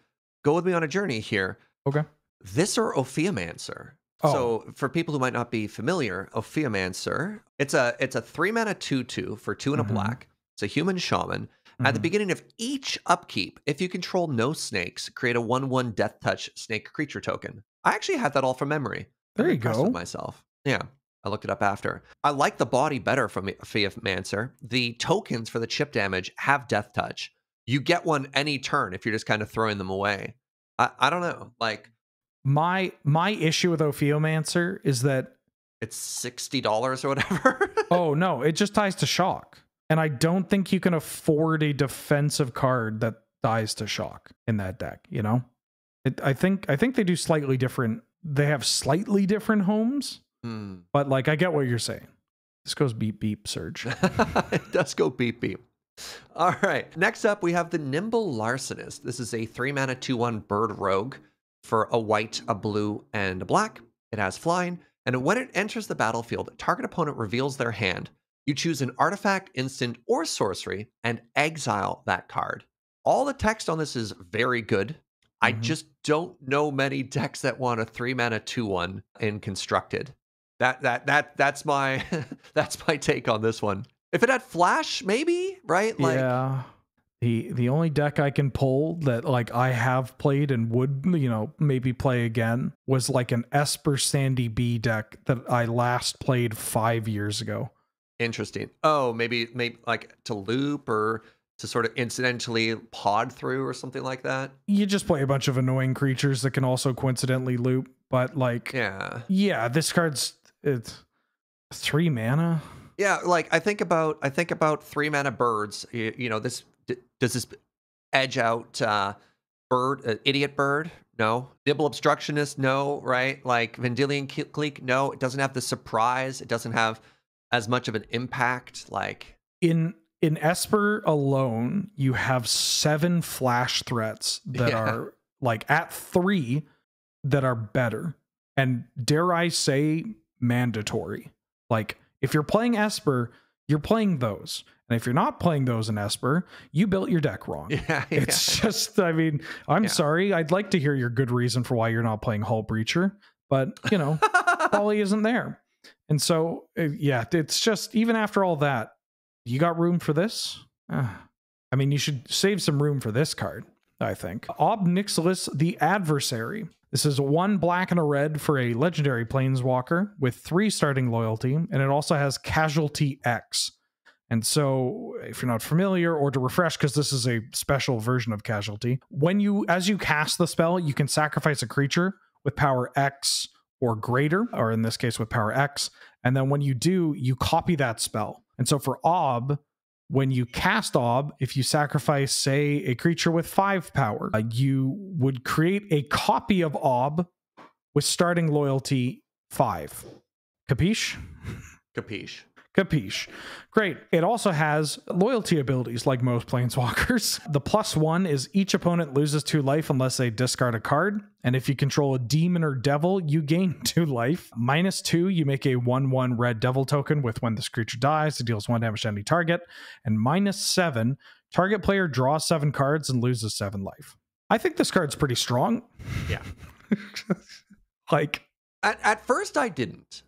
go with me on a journey here. Okay. This or Ophiomancer. Oh. So for people who might not be familiar, Ophiomancer, it's a it's a three mana two two for two and Mhm. a black. It's a human shaman. At the Mhm. beginning of each upkeep, if you control no snakes, create a one one death touch snake creature token. I actually had that all from memory. There I'm you go. Myself. Yeah. I looked it up after. I like the body better from Ophiomancer. The tokens for the chip damage have death touch. You get one any turn if you're just kind of throwing them away. I, I don't know. Like my my issue with Ophiomancer is that it's sixty dollars or whatever. oh no, it just ties to shock. And I don't think you can afford a defensive card that dies to shock in that deck, you know? It, I think I think they do slightly different they have slightly different homes, Hmm. but like I get what you're saying. This goes beep beep Serge. it does go beep beep. All right. Next up, we have the Nimble Larcenist. This is a three mana, two one bird rogue for a white, a blue, and a black. It has flying, and when it enters the battlefield, target opponent reveals their hand. You choose an artifact, instant, or sorcery and exile that card. All the text on this is very good. I Mhm. just don't know many decks that want a three mana two one in constructed. That that that that's my that's my take on this one. If it had flash, maybe right? Like yeah. The the only deck I can pull that like I have played and would, you know, maybe play again was like an Esper Sandy B deck that I last played 5 years ago. interesting. Oh, maybe maybe like to loop or to sort of incidentally pod through or something like that. You just play a bunch of annoying creatures that can also coincidentally loop, but like Yeah. yeah, this card's it's 3 mana. Yeah, like I think about I think about three mana birds. You, you know, this does this edge out uh, bird, uh, idiot bird? No. Nimble obstructionist? No. Right? Like Vendilion clique? No. It doesn't have the surprise. It doesn't have as much of an impact. Like in in Esper alone, you have seven flash threats that Yeah. are like at three that are better. And dare I say mandatory. Like if you're playing Esper, you're playing those. And if you're not playing those in Esper, you built your deck wrong. yeah, yeah. It's just, I mean, I'm Yeah. sorry. I'd like to hear your good reason for why you're not playing Hull Breacher, but you know, Polly isn't there. And so, uh, yeah, it's just even after all that, you got room for this? Uh, I mean, you should save some room for this card, I think. Ob Nixilis, the Adversary. This is one black and a red for a legendary planeswalker with three starting loyalty, and it also has Casualty X. And so, if you're not familiar, or to refresh, because this is a special version of Casualty, when you, as you cast the spell, you can sacrifice a creature with power X or greater, or in this case with power X. And then when you do, you copy that spell. And so for Ob, when you cast Ob, if you sacrifice, say, a creature with five power, uh, you would create a copy of Ob with starting loyalty five. Capiche? Capiche. Capiche. Great. It also has loyalty abilities like most planeswalkers. The plus one is each opponent loses two life unless they discard a card. And if you control a demon or devil, you gain two life. Minus two, you make a 1 1 red devil token with when this creature dies, it deals one damage to any target. And minus seven, target player draws seven cards and loses seven life. I think this card's pretty strong. Yeah. like, At, at first, I didn't.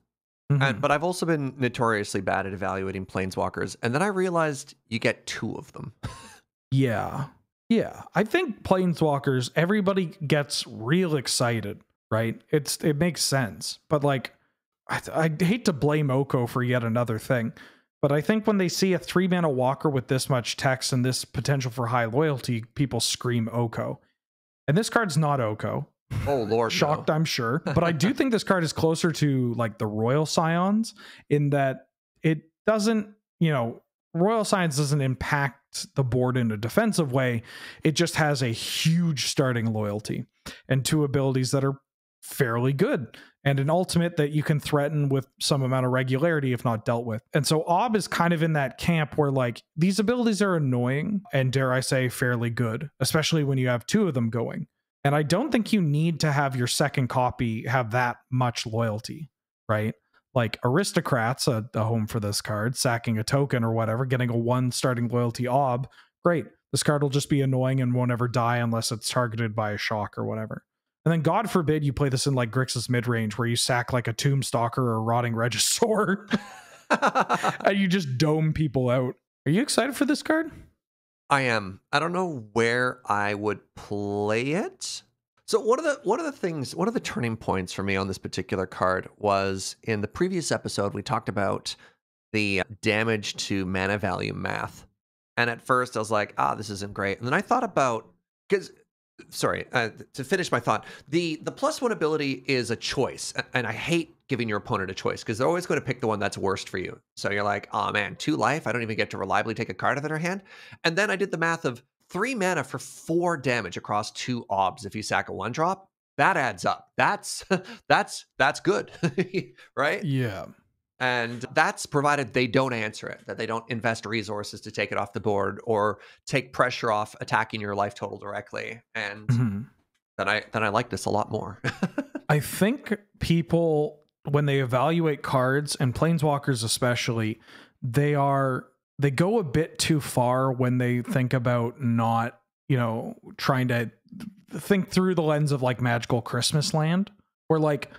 Mhm. And, but I've also been notoriously bad at evaluating planeswalkers. And then I realized you get two of them. Yeah. Yeah. I think planeswalkers, everybody gets real excited, right? It's it makes sense. But like I, I hate to blame Oko for yet another thing. But I think when they see a three mana walker with this much text and this potential for high loyalty, people scream Oko. And this card's not Oko. Oh, Lord. no. Shocked, I'm sure. But I do think this card is closer to like the Royal Scions in that it doesn't, you know, Royal Scions doesn't impact the board in a defensive way. It just has a huge starting loyalty and two abilities that are fairly good and an ultimate that you can threaten with some amount of regularity if not dealt with. And so Ob is kind of in that camp where like these abilities are annoying and dare I say fairly good, especially when you have two of them going. And I don't think you need to have your second copy have that much loyalty, right? Like aristocrats, a, a home for this card, sacking a token or whatever, getting a one starting loyalty ob. Great. This card will just be annoying and won't ever die unless it's targeted by a shock or whatever. And then God forbid you play this in like Grixis mid range where you sack like a Tomb Stalker or a Rotting Regisaur and you just dome people out. Are you excited for this card? I am. I don't know where I would play it. So one of the one of the things, one of the turning points for me on this particular card was in the previous episode we talked about the damage to mana value math. And at first I was like, ah, this isn't great. And then I thought about because sorry, uh, to finish my thought, the the plus one ability is a choice, and I hate giving your opponent a choice because they're always going to pick the one that's worst for you. So you're like, oh man, two life, I don't even get to reliably take a card out of their hand. And then I did the math of three mana for four damage across two obs if you sack a one drop. That adds up. That's that's that's good, right? Yeah. And that's provided they don't answer it, that they don't invest resources to take it off the board or take pressure off attacking your life total directly. And Mhm. then I then I like this a lot more. I think people, when they evaluate cards and planeswalkers especially, they are they go a bit too far when they think about not you know trying to think through the lens of like magical christmas land where like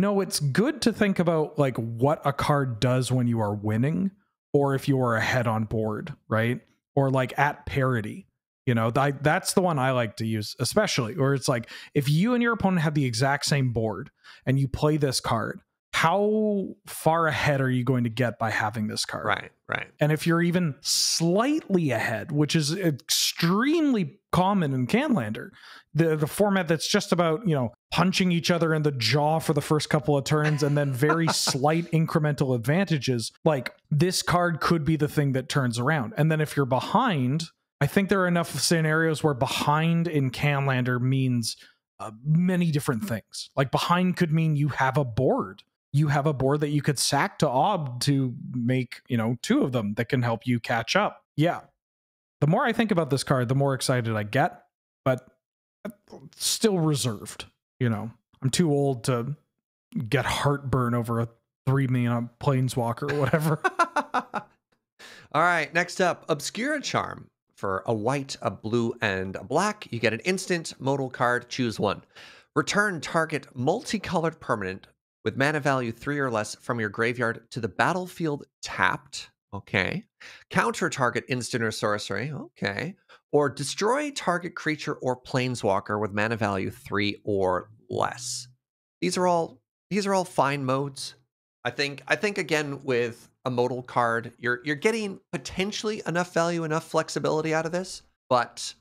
no it's good to think about like what a card does when you are winning or if you are ahead on board right? Or like at parity you know? Th- that's the one i like to use especially or it's like if you and your opponent have the exact same board and you play this card how far ahead are you going to get by having this card? Right, right. And if you're even slightly ahead, which is extremely common in Canlander, the the format that's just about, you know, punching each other in the jaw for the first couple of turns and then very slight incremental advantages, like this card could be the thing that turns around. And then if you're behind, I think there are enough scenarios where behind in Canlander means uh, many different things. Like behind could mean you have a board you have a board that you could sack to Ob to make, you know, two of them that can help you catch up. Yeah. The more I think about this card, the more excited I get, but uh, still reserved, you know. I'm too old to get heartburn over a three mana uh, planeswalker or whatever. All right, next up, Obscura Charm. For a white, a blue, and a black, you get an instant modal card. Choose one. Return target multicolored permanent with mana value three or less from your graveyard to the battlefield tapped. Okay. Counter target instant or sorcery. Okay. Or destroy target creature or planeswalker with mana value three or less. These are all these are all fine modes. I think I think again with a modal card, you're you're getting potentially enough value, enough flexibility out of this, but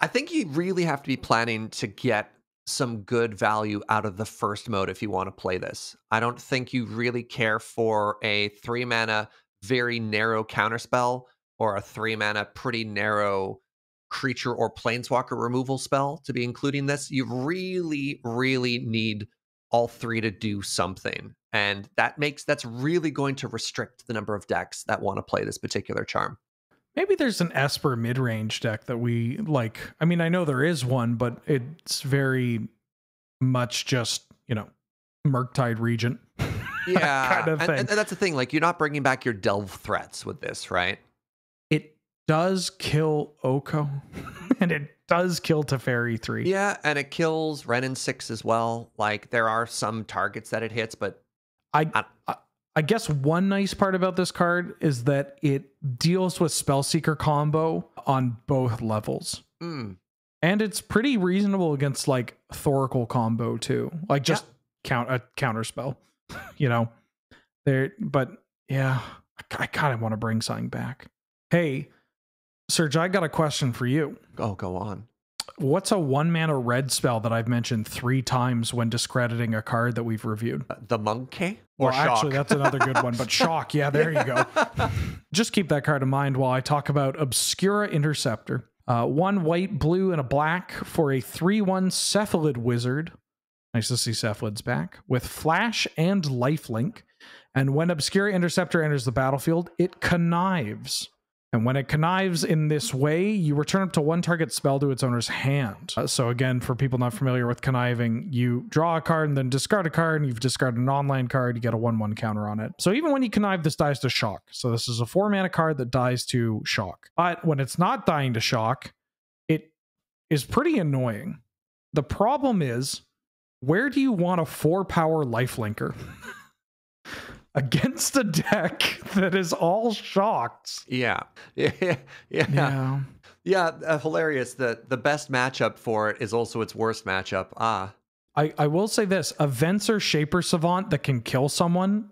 I think you really have to be planning to get some good value out of the first mode if you want to play this. I don't think you really care for a three mana, very narrow counterspell or a three mana, pretty narrow creature or planeswalker removal spell to be including this. You really, really need all three to do something. And that makes that's really going to restrict the number of decks that want to play this particular charm. Maybe there's an Esper mid range deck that we like. I mean, I know there is one, but it's very much just, you know, Murktide Regent. Yeah. kind of thing. And, and that's the thing. Like, you're not bringing back your delve threats with this, right? It does kill Oko and it does kill Teferi 3. Yeah. And it kills Wrenn and 6 as well. Like, there are some targets that it hits, but I, I I guess one nice part about this card is that it deals with Spellseeker combo on both levels. Mm. And it's pretty reasonable against like Thoracle combo too. Like just yeah. count a counter spell. you know. There but yeah, I, I kind of want to bring something back. Hey, Serge, I got a question for you. Oh, go on what's a one mana red spell that I've mentioned three times when discrediting a card that we've reviewed? Uh, the monkey? Or well, shock? actually, that's another good one. But shock, yeah, there you go. Just keep that card in mind while I talk about Obscura Interceptor. Uh, one white, blue, and a black for a 3 1 Cephalid Wizard. Nice to see Cephalid's back. With Flash and Lifelink. And when Obscura Interceptor enters the battlefield, it connives. And when it connives in this way, you return up to one target spell to its owner's hand. Uh, so again, for people not familiar with conniving, you draw a card and then discard a card, and you've discarded an nonland card, you get a 1-1 counter on it. So even when you connive, this dies to shock. So this is a 4-mana card that dies to shock. But when it's not dying to shock, it is pretty annoying. The problem is, where do you want a 4-power lifelinker? against a deck that is all shocked. Yeah. Yeah. Yeah. Yeah. yeah uh, hilarious. The the best matchup for it is also its worst matchup. Ah. I, I will say this a Venser Shaper Savant that can kill someone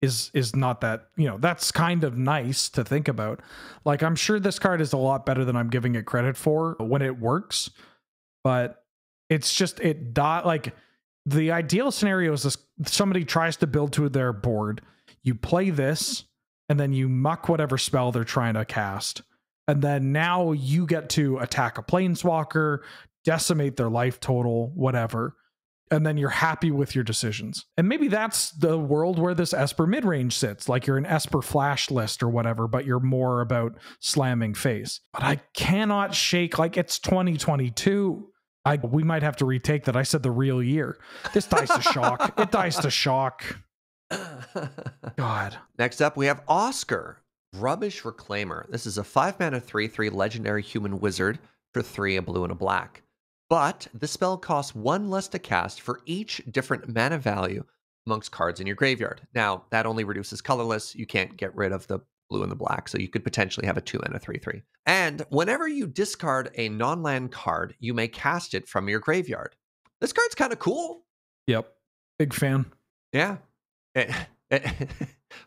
is is not that you know that's kind of nice to think about like i'm sure this card is a lot better than i'm giving it credit for when it works but it's just it dot like the ideal scenario is this somebody tries to build to their board. You play this and then you muck whatever spell they're trying to cast. And then now you get to attack a planeswalker decimate their life total whatever. And then you're happy with your decisions. And maybe that's the world where this esper midrange sits like you're an esper flash list or whatever but you're more about slamming face. But i cannot shake like it's 2022 I we might have to retake that. I said the real year. This dies to shock. It dies to shock. God. Next up, we have Oskar. Rubbish Reclaimer. This is a 5 mana 3 3 legendary human wizard for 3, a blue and a black. But the spell costs 1 less to cast for each different mana value amongst cards in your graveyard. Now, that only reduces colorless. You can't get rid of the blue and the black, so you could potentially have a 2 and a 3 3. And whenever you discard a non land card, you may cast it from your graveyard. This card's kind of cool. Yep. Big fan. Yeah. It, it,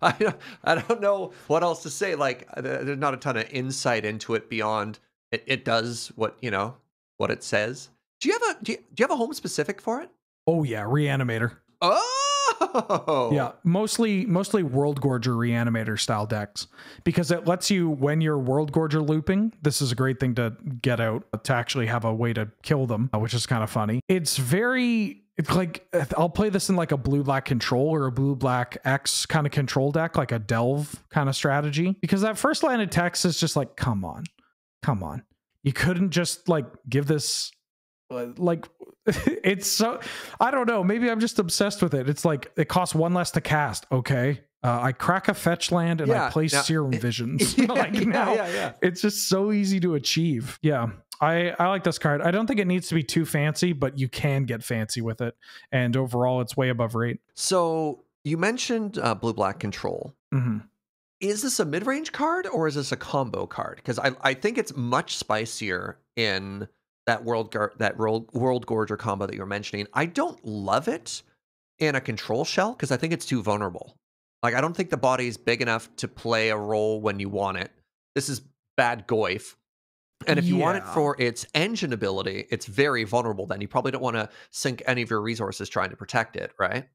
I don't, I don't know what else to say. Like, uh, there's not a ton of insight into it beyond it, it does what you know what it says. Do you have a do you, do you have a home specific for it? Oh yeah, reanimator. Oh Yeah, mostly mostly Worldgorger reanimator style decks because it lets you when you're Worldgorger looping. This is a great thing to get out to actually have a way to kill them, which is kind of funny. It's very it's like I'll play this in like a blue black control or a blue black X kind of control deck, like a delve kind of strategy. Because that first line of text is just like, come on, come on. You couldn't just like give this uh, like it's so I don't know. Maybe I'm just obsessed with it. It's like it costs one less to cast. Okay. Uh, I crack a fetch land and Yeah, I play now- Serum Visions. yeah, like yeah, now, yeah, yeah. it's just so easy to achieve. Yeah. I, I like this card. I don't think it needs to be too fancy, but you can get fancy with it. And overall, it's way above rate. So you mentioned uh, blue black control. Mm-hmm. Is this a mid range card or is this a combo card? Because I, I think it's much spicier in that world Gar- that world, Worldgorger combo that you were mentioning. I don't love it in a control shell because I think it's too vulnerable. Like I don't think the body's big enough to play a role when you want it. This is bad Goyf. And if you want it for its engine ability, it's very vulnerable. Then you probably don't want to sink any of your resources trying to protect it, right?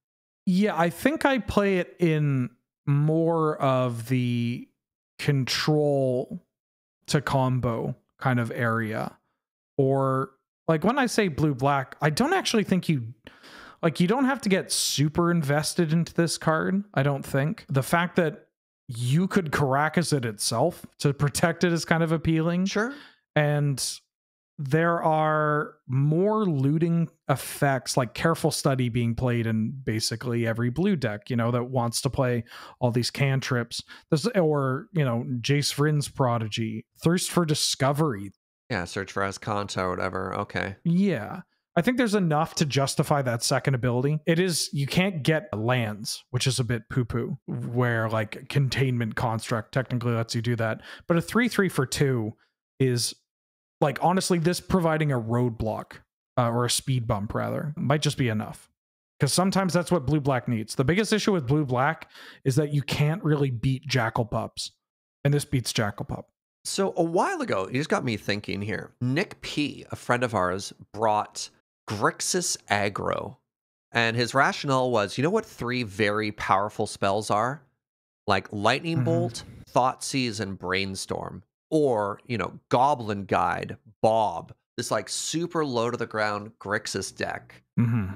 Yeah, I think I play it in more of the control to combo kind of area. Or like when I say blue black, I don't actually think you like you don't have to get super invested into this card, I don't think. The fact that you could Karakas it itself to protect it is kind of appealing Sure. and there are more looting effects like careful study being played in basically every blue deck you know that wants to play all these cantrips this or you know jace Vryn's prodigy thirst for discovery Yeah, search for Azcanta or whatever. Okay. yeah i think there's enough to justify that second ability it is you can't get lands which is a bit poo poo where like containment construct technically lets you do that but a 3-3 for 2 is like honestly this providing a roadblock uh, or a speed bump rather might just be enough because sometimes that's what blue black needs the biggest issue with blue black is that you can't really beat jackal pups and this beats jackal pup So a while ago, you just got me thinking here. Nick P, a friend of ours, brought Grixis Aggro. And his rationale was, you know what three very powerful spells are? Like Lightning Mhm. Bolt, Thoughtseize, and Brainstorm. Or, you know, Goblin Guide, Bob. This like super low to the ground Grixis deck. mm-hmm.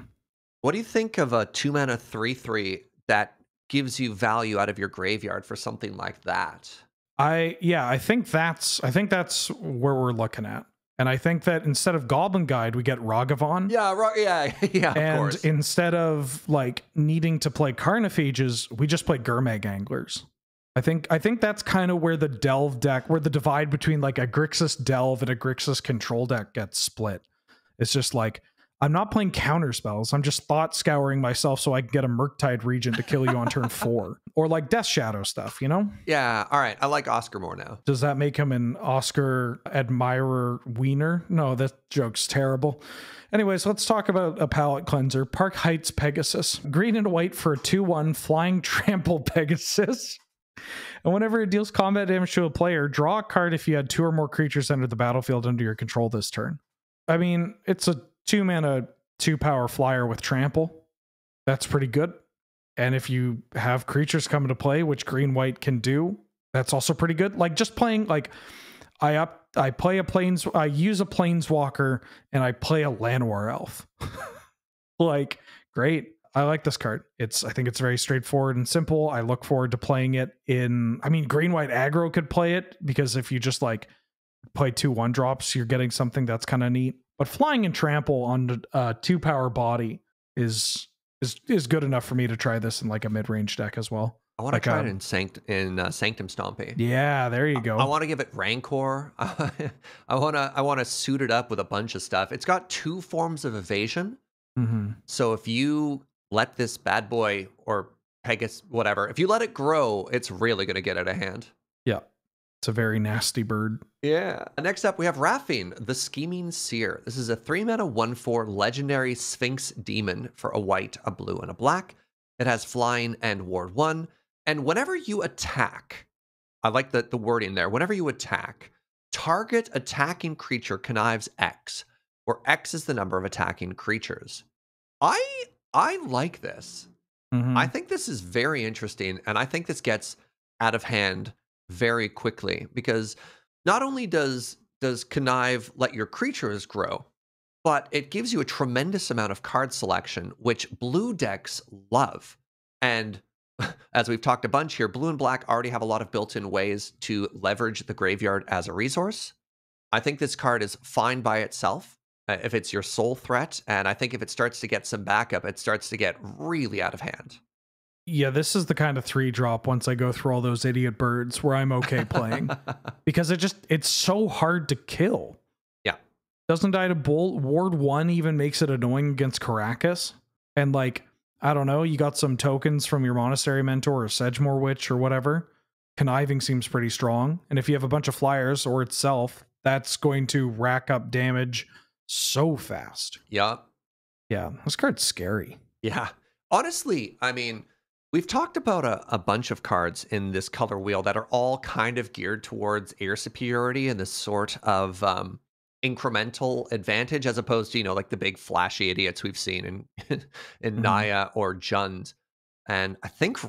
What do you think of a two mana three three that gives you value out of your graveyard for something like that? I yeah, I think that's I think that's where we're looking at. And I think that instead of Goblin Guide, we get Ragavan. Yeah, right. Yeah, yeah. And course. instead of like needing to play Carnophages, we just play Gurmag Anglers. I think I think that's kind of where the Delve deck, where the divide between like a Grixis Delve and a Grixis Control deck gets split. It's just like I'm not playing counter spells. I'm just thought scouring myself so I can get a Murktide Regent to kill you on turn four, or like Death Shadow stuff. You know? Yeah. All right. I like Oskar more now. Does that make him an Oscar admirer wiener? No, that joke's terrible. Anyways, let's talk about a palette cleanser. Park Heights Pegasus. Green and white for a 2 1 flying trample Pegasus. And whenever it deals combat damage to a player, draw a card if you had two or more creatures enter the battlefield under your control this turn. I mean, it's a two mana, two power flyer with trample. That's pretty good. And if you have creatures come into play, which green white can do, that's also pretty good. Like just playing like I up I play a planes I use a planeswalker and I play a Llanowar elf. like great. I like this card. It's I think it's very straightforward and simple. I look forward to playing it in I mean green white aggro could play it because if you just like play two one drops, you're getting something that's kind of neat. But flying and trample on a two power body is is is good enough for me to try this in like a mid range deck as well. I want to Like, try it um, in Sanct in uh, Sanctum Stompy. Yeah, there you go. I want to give it Rancor. I want to I want to suit it up with a bunch of stuff. It's got two forms of evasion. hmm So if you let this bad boy or Pegasus whatever, if you let it grow, it's really going to get out of hand. Yeah. It's a very nasty bird. Yeah. Next up, we have Raffine, the Scheming Seer. This is a three mana, one four legendary Sphinx demon for a white, a blue, and a black. It has flying and ward one. And whenever you attack, I like the, the wording there. Whenever you attack, target attacking creature connives X, where X is the number of attacking creatures. I I like this. Mhm. I think this is very interesting, and I think this gets out of hand very quickly because not only does does connive let your creatures grow, but it gives you a tremendous amount of card selection, which blue decks love. And as we've talked a bunch here, blue and black already have a lot of built-in ways to leverage the graveyard as a resource. I think this card is fine by itself uh, if it's your sole threat, and I think if it starts to get some backup, it starts to get really out of hand. Yeah, this is the kind of three drop once I go through all those idiot birds where I'm okay playing because it just it's so hard to kill. Yeah. Doesn't die to bolt. Ward one even makes it annoying against Karakas. And like, I don't know, you got some tokens from your monastery mentor or Sedgemoor Witch or whatever. Conniving seems pretty strong. And if you have a bunch of flyers or itself, that's going to rack up damage so fast. yeah, Yeah, this card's scary. Yeah. Honestly, I mean, we've talked about a, a bunch of cards in this color wheel that are all kind of geared towards air superiority and this sort of um, incremental advantage, as opposed to, you know, like the big flashy idiots we've seen in in Mhm. Naya or Jund. And I think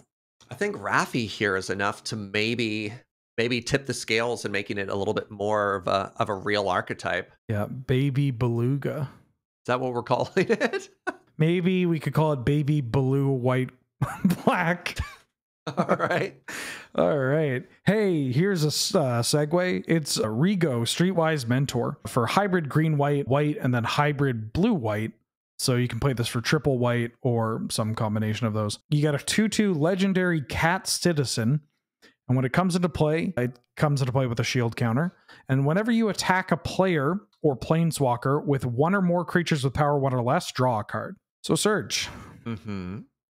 I think Raffi here is enough to maybe maybe tip the scales and making it a little bit more of a of a real archetype. Yeah, baby beluga. Is that what we're calling it? Maybe we could call it baby blue, white, black. all right. All right. Hey, here's a uh, segue. It's a Rigo Streetwise Mentor for hybrid green, white, white, and then hybrid blue, white. So you can play this for triple white or some combination of those. You got a 2 2 legendary cat citizen. And when it comes into play, it comes into play with a shield counter. And whenever you attack a player or planeswalker with one or more creatures with power one or less, draw a card. So, Serge, Mm-hmm.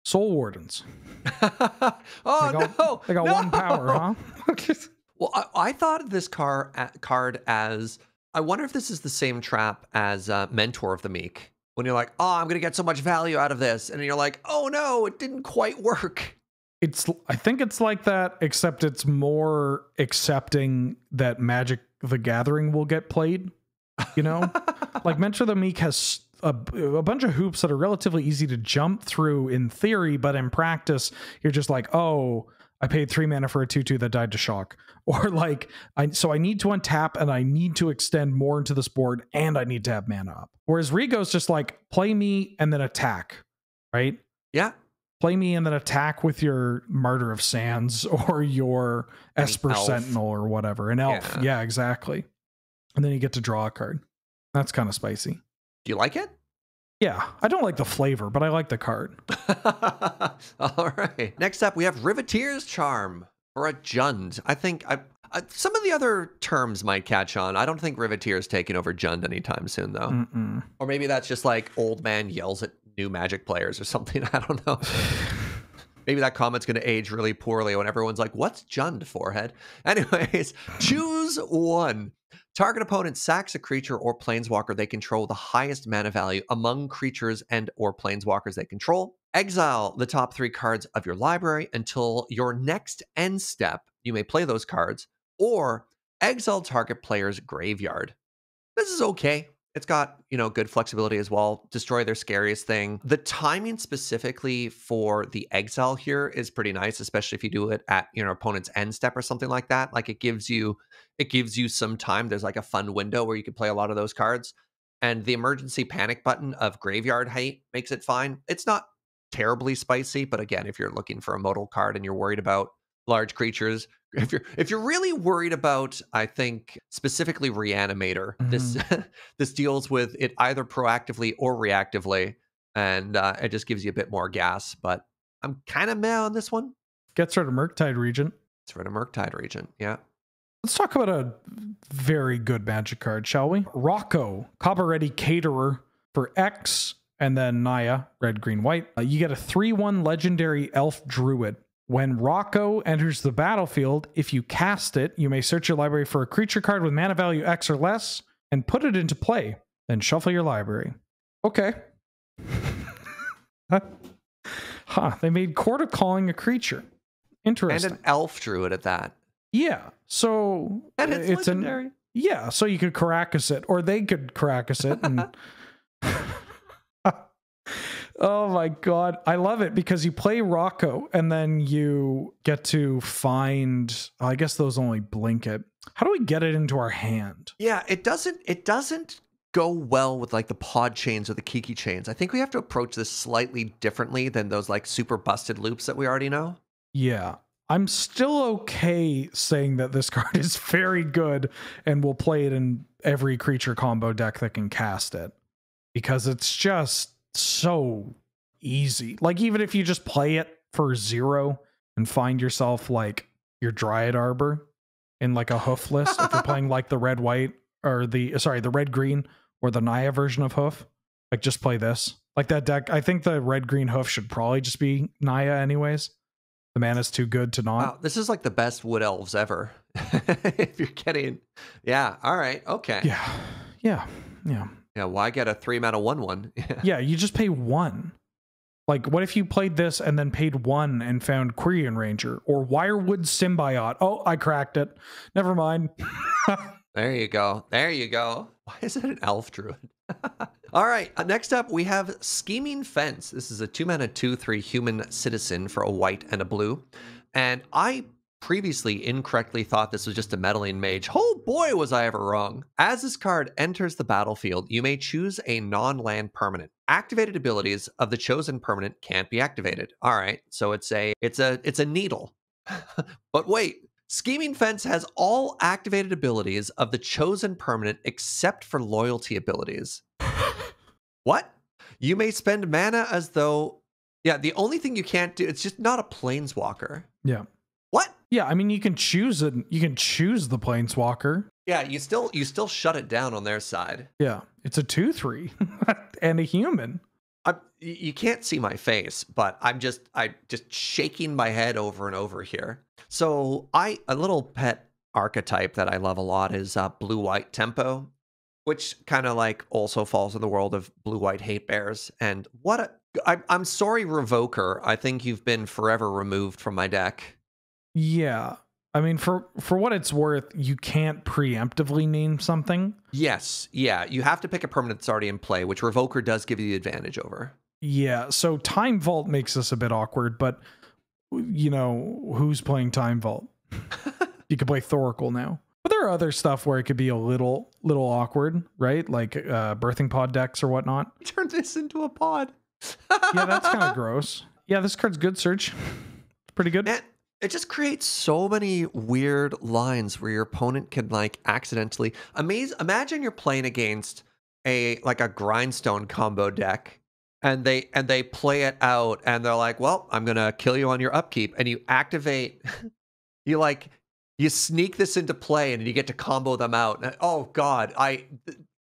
Soul Wardens. oh They got- no! They got no! one power, huh? Well, I, I thought of this car a- card as I wonder if this is the same trap as uh, Mentor of the Meek. When you're like, oh, I'm gonna get so much value out of this, and you're like, oh no, it didn't quite work. it's i think it's like that except it's more accepting that magic the gathering will get played you know like mentor of the meek has a, a bunch of hoops that are relatively easy to jump through in theory but in practice you're just like oh i paid three mana for a 2-2 that died to shock or like i so i need to untap and i need to extend more into this board and i need to have mana up whereas rigo's just like play me and then attack right yeah, play me and then attack with your Martyr of Sands or your An Esper elf. Sentinel or whatever. An elf. Yeah. Yeah. exactly. And then you get to draw a card. That's kind of spicy. Do you like it? Yeah. I don't like the flavor, but I like the card. All right. Next up, we have Riveteer's Charm for a Jund. I think I, I, some of the other terms might catch on. I don't think Riveteer's taking over Jund anytime soon, though. Mm-mm. Or maybe that's just like old man yells at new Magic players or something. I don't know. Maybe that comment's going to age really poorly when everyone's like, "What's Jund forehead?" Anyways, choose one. Target opponent sacks a creature or planeswalker they control the highest mana value among creatures and or planeswalkers they control. Exile the top 3 cards of your library until your next end step. You may play those cards or exile target player's graveyard. This is okay. It's got, you know, good flexibility as well. Destroy their scariest thing. The timing specifically for the exile here is pretty nice, especially if you do it at your opponent's end step or something like that. Like it gives you it gives you some time. There's like a fun window where you can play a lot of those cards. And the emergency panic button of graveyard height makes it fine. It's not terribly spicy, but again, if you're looking for a modal card and you're worried about large creatures, if you're if you're really worried about, I think specifically Reanimator, this this deals with it either proactively or reactively, and uh, it just gives you a bit more gas. But I'm kind of meh on this one. Gets rid of Murktide Regent. It's rid of Murktide Regent. Yeah. Let's talk about a very good magic card, shall we? Rocco, Cabaretti Caterer for X, and then Naya, red, green, white. Uh, you get a 3 1 legendary elf druid. When Rocco enters the battlefield, if you cast it, you may search your library for a creature card with mana value X or less and put it into play. Then shuffle your library. Okay. huh. They made Chord of Calling a creature. Interesting. And an elf druid at that. Yeah. So and it's, it's legendary. An, yeah. So you could Karakas it, or they could Karakas it. And oh my god, I love it because you play Rocco and then you get to find. I guess those only blink it. How do we get it into our hand? Yeah, it doesn't. It doesn't go well with like the pod chains or the kiki chains. I think we have to approach this slightly differently than those like super busted loops that we already know. Yeah. I'm still okay saying that this card is very good and will play it in every creature combo deck that can cast it because it's just so easy. Like, even if you just play it for zero and find yourself like your Dryad Arbor in like a hoof list, if you're playing like the red white or the sorry, the red green or the Naya version of hoof, like just play this. Like that deck, I think the red green hoof should probably just be Naya, anyways. The mana's too good to not. Wow, this is like the best wood elves ever. if you're getting, yeah, all right, okay, yeah, yeah, yeah, yeah. Why get a three mana one one? Yeah. yeah, you just pay one. Like, what if you played this and then paid one and found Quirion Ranger or Wirewood Symbiote? Oh, I cracked it. Never mind. there you go. There you go. Why is it an elf druid? All right, uh, next up we have Scheming Fence. This is a two mana, two, three human citizen for a white and a blue. And I previously incorrectly thought this was just a meddling mage. Oh boy, was I ever wrong. As this card enters the battlefield, you may choose a non-land permanent. Activated abilities of the chosen permanent can't be activated. All right, so it's a it's a it's a needle. but wait, Scheming Fence has all activated abilities of the chosen permanent except for loyalty abilities. what? You may spend mana as though. Yeah, the only thing you can't do, it's just not a planeswalker. Yeah. Yeah, I mean you can choose it. You can choose the planeswalker. Yeah, you still you still shut it down on their side. Yeah, it's a two three and a human. I, you can't see my face, but I'm just I just shaking my head over and over here. So I a little pet archetype that I love a lot is uh, blue white tempo, which kind of like also falls in the world of blue white hate bears. And what a I, I'm sorry, Revoker. I think you've been forever removed from my deck. Yeah, I mean, for for what it's worth, you can't preemptively name something. Yes, yeah, you have to pick a permanent that's already in play, which Revoker does give you the advantage over. Yeah, so Time Vault makes this a bit awkward, but you know who's playing Time Vault? you could play Thoracle now, but there are other stuff where it could be a little little awkward, right? Like uh, birthing pod decks or whatnot. Turn this into a pod. yeah, that's kind of gross. Yeah, this card's good. Search, pretty good. And it just creates so many weird lines where your opponent can like accidentally amaze imagine you're playing against a like a grindstone combo deck and they and they play it out and they're like well i'm gonna kill you on your upkeep and you activate you like you sneak this into play and you get to combo them out oh god i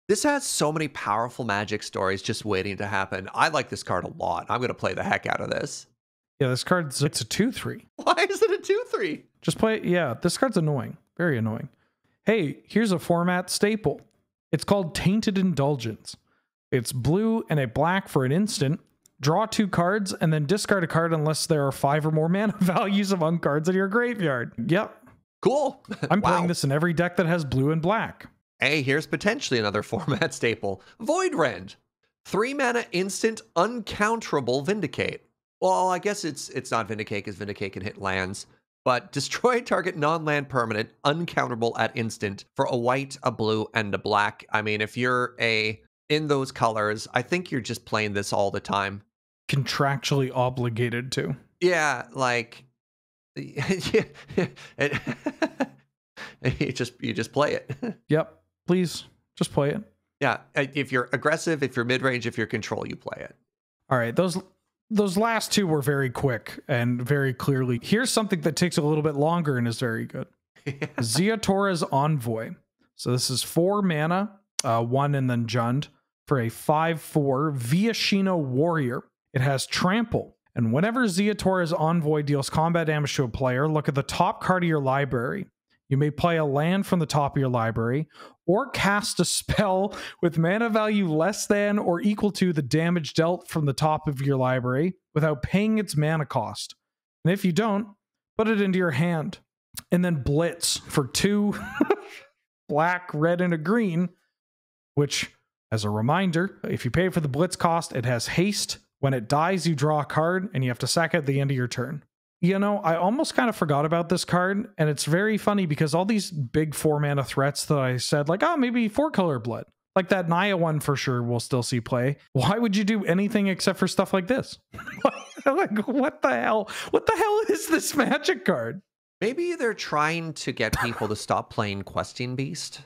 this has so many powerful magic stories just waiting to happen. I like this card a lot. I'm gonna play the heck out of this yeah, this card's it's a two three. Why is it a two three? Just play. it. Yeah, this card's annoying. Very annoying. Hey, here's a format staple. It's called Tainted Indulgence. It's blue and a black for an instant. Draw two cards and then discard a card unless there are five or more mana values among cards in your graveyard. Yep. Cool. I'm wow. playing this in every deck that has blue and black. Hey, here's potentially another format staple Void Rend. Three mana instant uncounterable Vindicate. Well, I guess it's it's not Vindicate because Vindicate can hit lands. But destroy target non-land permanent, uncounterable at instant for a white, a blue, and a black. I mean, if you're a in those colors, I think you're just playing this all the time. Contractually obligated to. Yeah, like you just you just play it. yep. Please just play it. Yeah. If you're aggressive, if you're mid range, if you're control, you play it. All right. Those those last two were very quick and very clearly. Here's something that takes a little bit longer and is very good. Ziatora's Envoy. So this is four mana, uh, one and then Jund for a 5 4 Viashino Warrior. It has Trample. And whenever Ziatora's Envoy deals combat damage to a player, look at the top card of your library. You may play a land from the top of your library or cast a spell with mana value less than or equal to the damage dealt from the top of your library without paying its mana cost. And if you don't, put it into your hand. And then Blitz for two black, red, and a green, which, as a reminder, if you pay for the Blitz cost, it has haste. When it dies, you draw a card and you have to sack it at the end of your turn. You know, I almost kind of forgot about this card, and it's very funny because all these big four mana threats that I said, like, oh, maybe four color blood, like that Naya one for sure will still see play. Why would you do anything except for stuff like this? like, what the hell? What the hell is this magic card? Maybe they're trying to get people to stop playing Questing Beast.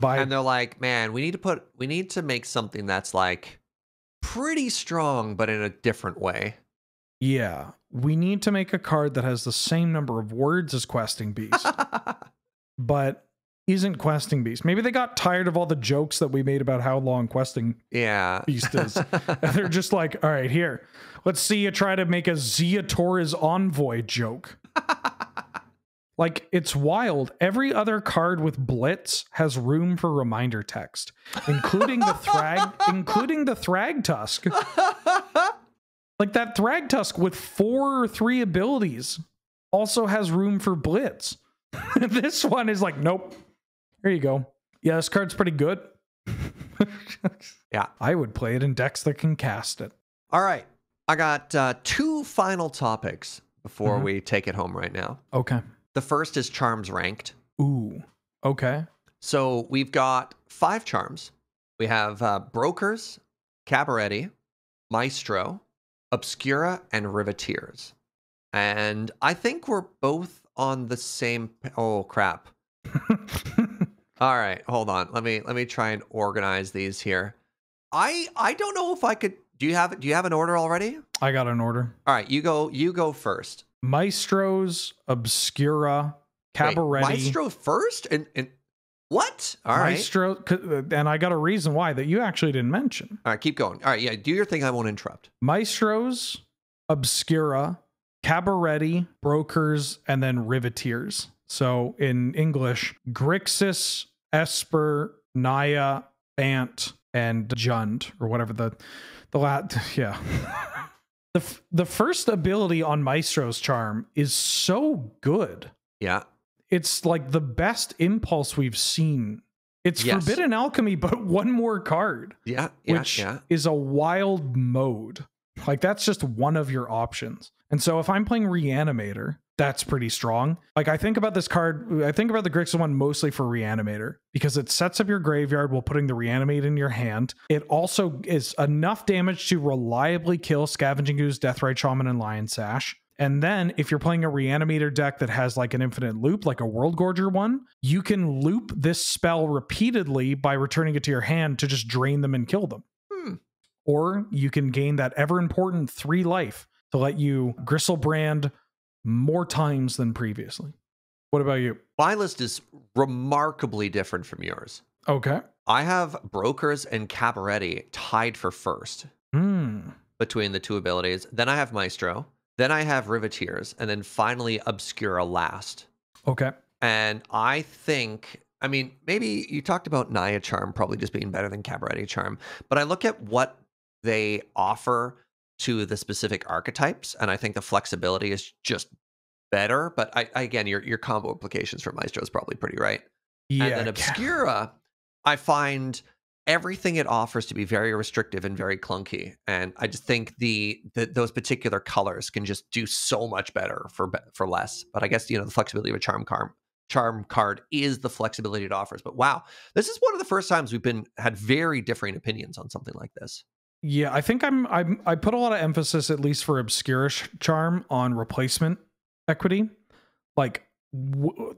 By And they're like, man, we need to put, we need to make something that's like pretty strong, but in a different way. Yeah, we need to make a card that has the same number of words as Questing Beast, but isn't Questing Beast. Maybe they got tired of all the jokes that we made about how long Questing yeah. Beast is. and they're just like, all right, here, let's see you try to make a Ziatora's Envoy joke. like, it's wild. Every other card with Blitz has room for reminder text, including the Thrag, including the Thragtusk. Like that Thragtusk with four or three abilities also has room for Blitz. this one is like, nope. Here you go. Yeah, this card's pretty good. Yeah. I would play it in decks that can cast it. All right. I got uh, two final topics before Mhm. we take it home right now. Okay. The first is charms ranked. Ooh. Okay. So we've got five charms. We have uh, Brokers, Cabaretti, Maestro, Obscura, and Riveteers. And I think we're both on the same. Oh crap! All right, hold on. Let me let me try and organize these here. I I don't know if I could. Do you have do you have an order already? I got an order. All right, you go. You go first. Maestros, Obscura, Cabaret. Maestro first, and and what? All right, Maestro, c- and I got a reason why that you actually didn't mention. all right. Keep going. All right, yeah. Do your thing. I won't interrupt. Maestros, Obscura, Cabaretti, Brokers, and then Riveteers. So in English, Grixis, Esper, Naya, Bant, and Jund, or whatever the the lat yeah. the f- the first ability on Maestro's charm is so good. Yeah. It's like the best impulse we've seen. It's Yes. forbidden alchemy, but one more card Yeah. Yeah. which yeah. is a wild mode. Like that's just one of your options. And so if I'm playing Reanimator, that's pretty strong. Like I think about this card, I think about the Grixis one mostly for Reanimator because it sets up your graveyard while putting the Reanimate in your hand. It also is enough damage to reliably kill Scavenging Ooze, Deathrite Shaman, and Lion Sash. And then if you're playing a Reanimator deck that has like an infinite loop, like a Worldgorger one, you can loop this spell repeatedly by returning it to your hand to just drain them and kill them Hmm. or you can gain that ever important three life to let you Griselbrand more times than previously. What about you? My list is remarkably different from yours. Okay. I have Brokers and Cabaretti tied for first Hmm. between the two abilities. Then I have Maestro. Then I have Riveteers. And then finally Obscura last. Okay. And I think, I mean, maybe you talked about Naya Charm probably just being better than Cabaret Charm, but I look at what they offer to the specific archetypes, and I think the flexibility is just better. But I, I- again, your your combo implications for Maestro is probably pretty right. Yeah. and then Obscura, I find everything it offers to be very restrictive and very clunky. And I just think the, the those particular colors can just do so much better for for less. But I guess you know the flexibility of a charm card charm card is the flexibility it offers. But wow, this is one of the first times we've been had very differing opinions on something like this. Yeah, I think I'm I'm I put a lot of emphasis, at least for Obscurish Charm, on replacement equity. Like w-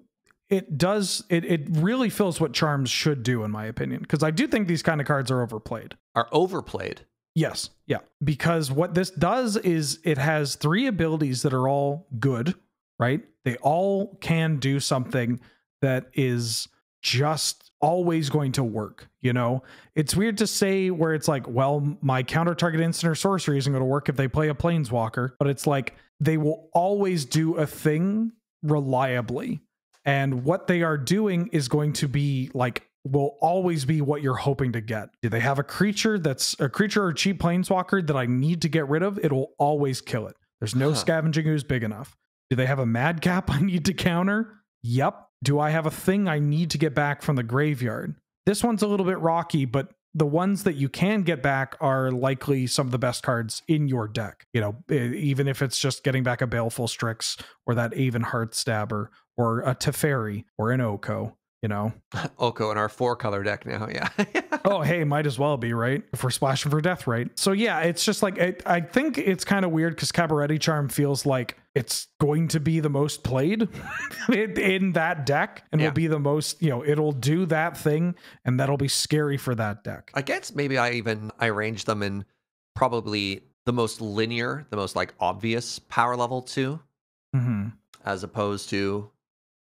it does it it really fills what charms should do, in my opinion. Because I do think these kind of cards are overplayed. Are overplayed. Yes. Yeah. Because what this does is it has three abilities that are all good, right? They all can do something that is just always going to work. You know, it's weird to say where it's like, well, my counter target instant or sorcery isn't going to work if they play a planeswalker, but it's like they will always do a thing reliably. And what they are doing is going to be like will always be what you're hoping to get. Do they have a creature that's a creature or cheap planeswalker that I need to get rid of? It'll always kill it. There's no Huh. Scavenging Ooze big enough. Do they have a madcap I need to counter? Yep. Do I have a thing I need to get back from the graveyard? This one's a little bit rocky, but the ones that you can get back are likely some of the best cards in your deck. You know, even if it's just getting back a Baleful Strix or that Aven Heartstabber or a Teferi or an Oko, you know. Oko in our four color deck now. Yeah. oh, hey, might as well be, right? If we're splashing for death, right? So, yeah, it's just like, I, I think it's kind of weird because Cabaretti Charm feels like it's going to be the most played in, that deck and Yeah. will be the most, you know, it'll do that thing and that'll be scary for that deck. I guess maybe I even I arrange them in probably the most linear, the most like obvious power level too, hmm as opposed to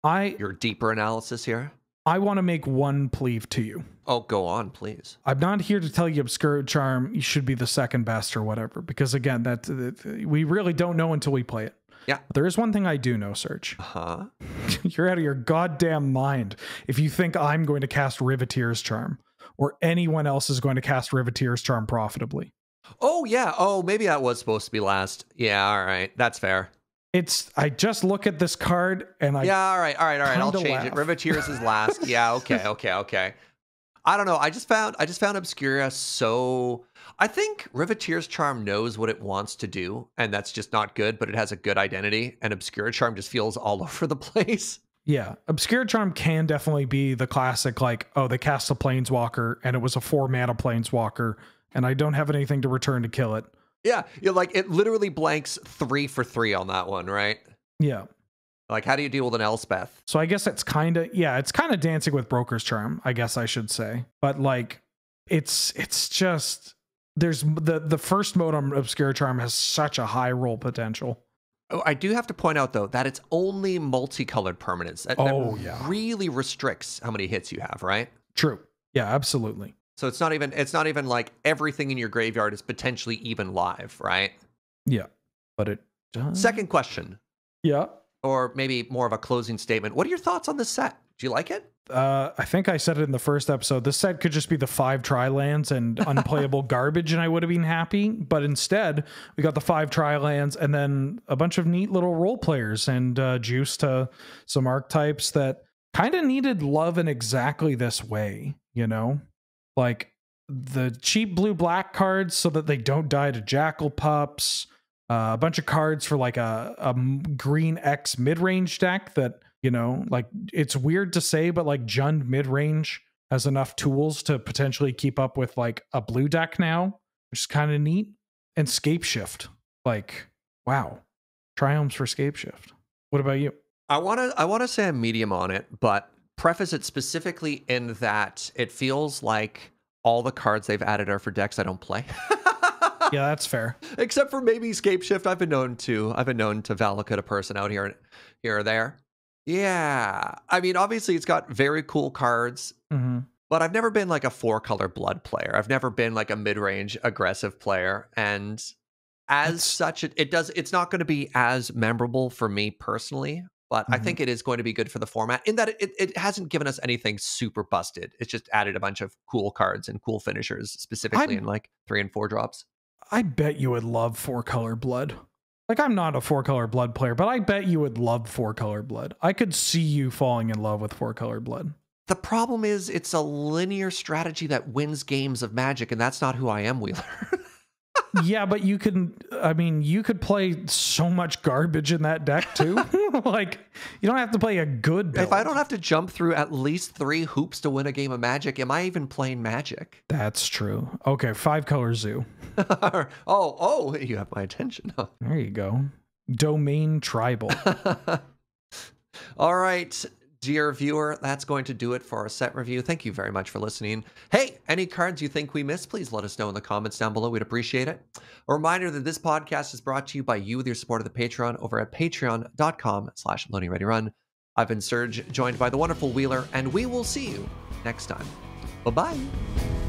I, your deeper analysis here. I want to make one plea to you. Oh, go on, please. I'm not here to tell you Obscure Charm you should be the second best or whatever, because again, that, that we really don't know until we play it. Yeah. But there is one thing I do know, Serge. Uh huh? You're out of your goddamn mind if you think I'm going to cast Riveteer's Charm or anyone else is going to cast Riveteer's Charm profitably. Oh yeah. Oh, maybe that was supposed to be last. Yeah. All right. That's fair. It's I just look at this card and I yeah. All right. All right. All right. I'll change it. laugh. Riveteers is last. yeah. Okay. Okay. Okay. I don't know. I just found I just found Obscura so. I think Riveteer's Charm knows what it wants to do, and that's just not good. But it has a good identity, and Obscura Charm just feels all over the place. yeah, Obscure Charm can definitely be the classic like oh they cast a planeswalker and it was a 4 mana planeswalker and I don't have anything to return to kill it. Yeah, you like it literally blanks three for three on that one, right? Yeah. Like, how do you deal with an Elspeth? So I guess it's kind of yeah, it's kind of dancing with broker's charm, I guess I should say. But like it's it's just there's the the first mode on obscure charm has such a high roll potential. Oh, I do have to point out though that it's only multicolored permanents. That, that Oh, yeah. really restricts how many hits you have, right? True. Yeah, absolutely. So it's not even it's not even like everything in your graveyard is potentially even live, right? Yeah. But it does. Second question, Yeah. or maybe more of a closing statement. What are your thoughts on this set? Do you like it? Uh, I think I said it in the first episode. This set could just be the five tri lands and unplayable garbage, and I would have been happy. But instead, we got the five tri lands and then a bunch of neat little role players and uh, juice to some archetypes that kind of needed love in exactly this way. You know, like the cheap blue black cards so that they don't die to jackal pups. Uh, a bunch of cards for like a, a green X mid range deck that you know, like it's weird to say, but like Jund mid range has enough tools to potentially keep up with like a blue deck now, which is kind of neat. And Scapeshift, like, wow, triumphs for Scapeshift. What about you? I want to I want to say I'm medium on it, but preface it specifically in that it feels like all the cards they've added are for decks I don't play. Yeah, that's fair. Except for maybe Scapeshift. I've been known to I've been known to Valakut a person out here here or there. Yeah. I mean, obviously it's got very cool cards, hmm but I've never been like a four color blood player. I've never been like a mid-range aggressive player. And as That's- such, it, it does it's not going to be as memorable for me personally. But I Mhm. think it is going to be good for the format in that it, it hasn't given us anything super busted. It's just added a bunch of cool cards and cool finishers, specifically I'm- in like three and four drops. I bet you would love four color blood. Like, I'm not a four color blood player, but I bet you would love four color blood. I could see you falling in love with four color blood. The problem is it's a linear strategy that wins games of magic, and that's not who I am, Wheeler. yeah, but you can. I mean, you could play so much garbage in that deck too. like, you don't have to play a good build. if I don't have to jump through at least three hoops to win a game of magic, am I even playing magic? That's true. Okay, five color zoo. oh, oh, you have my attention. huh? There you go. Domain tribal. All right. Dear viewer, that's going to do it for our set review. Thank you very much for listening. Hey, any cards you think we missed, please let us know in the comments down below. We'd appreciate it. A reminder that this podcast is brought to you by you with your support of the Patreon over at patreon.com slash run. I've been Serge, joined by the wonderful Wheeler, and we will see you next time. Bye-bye.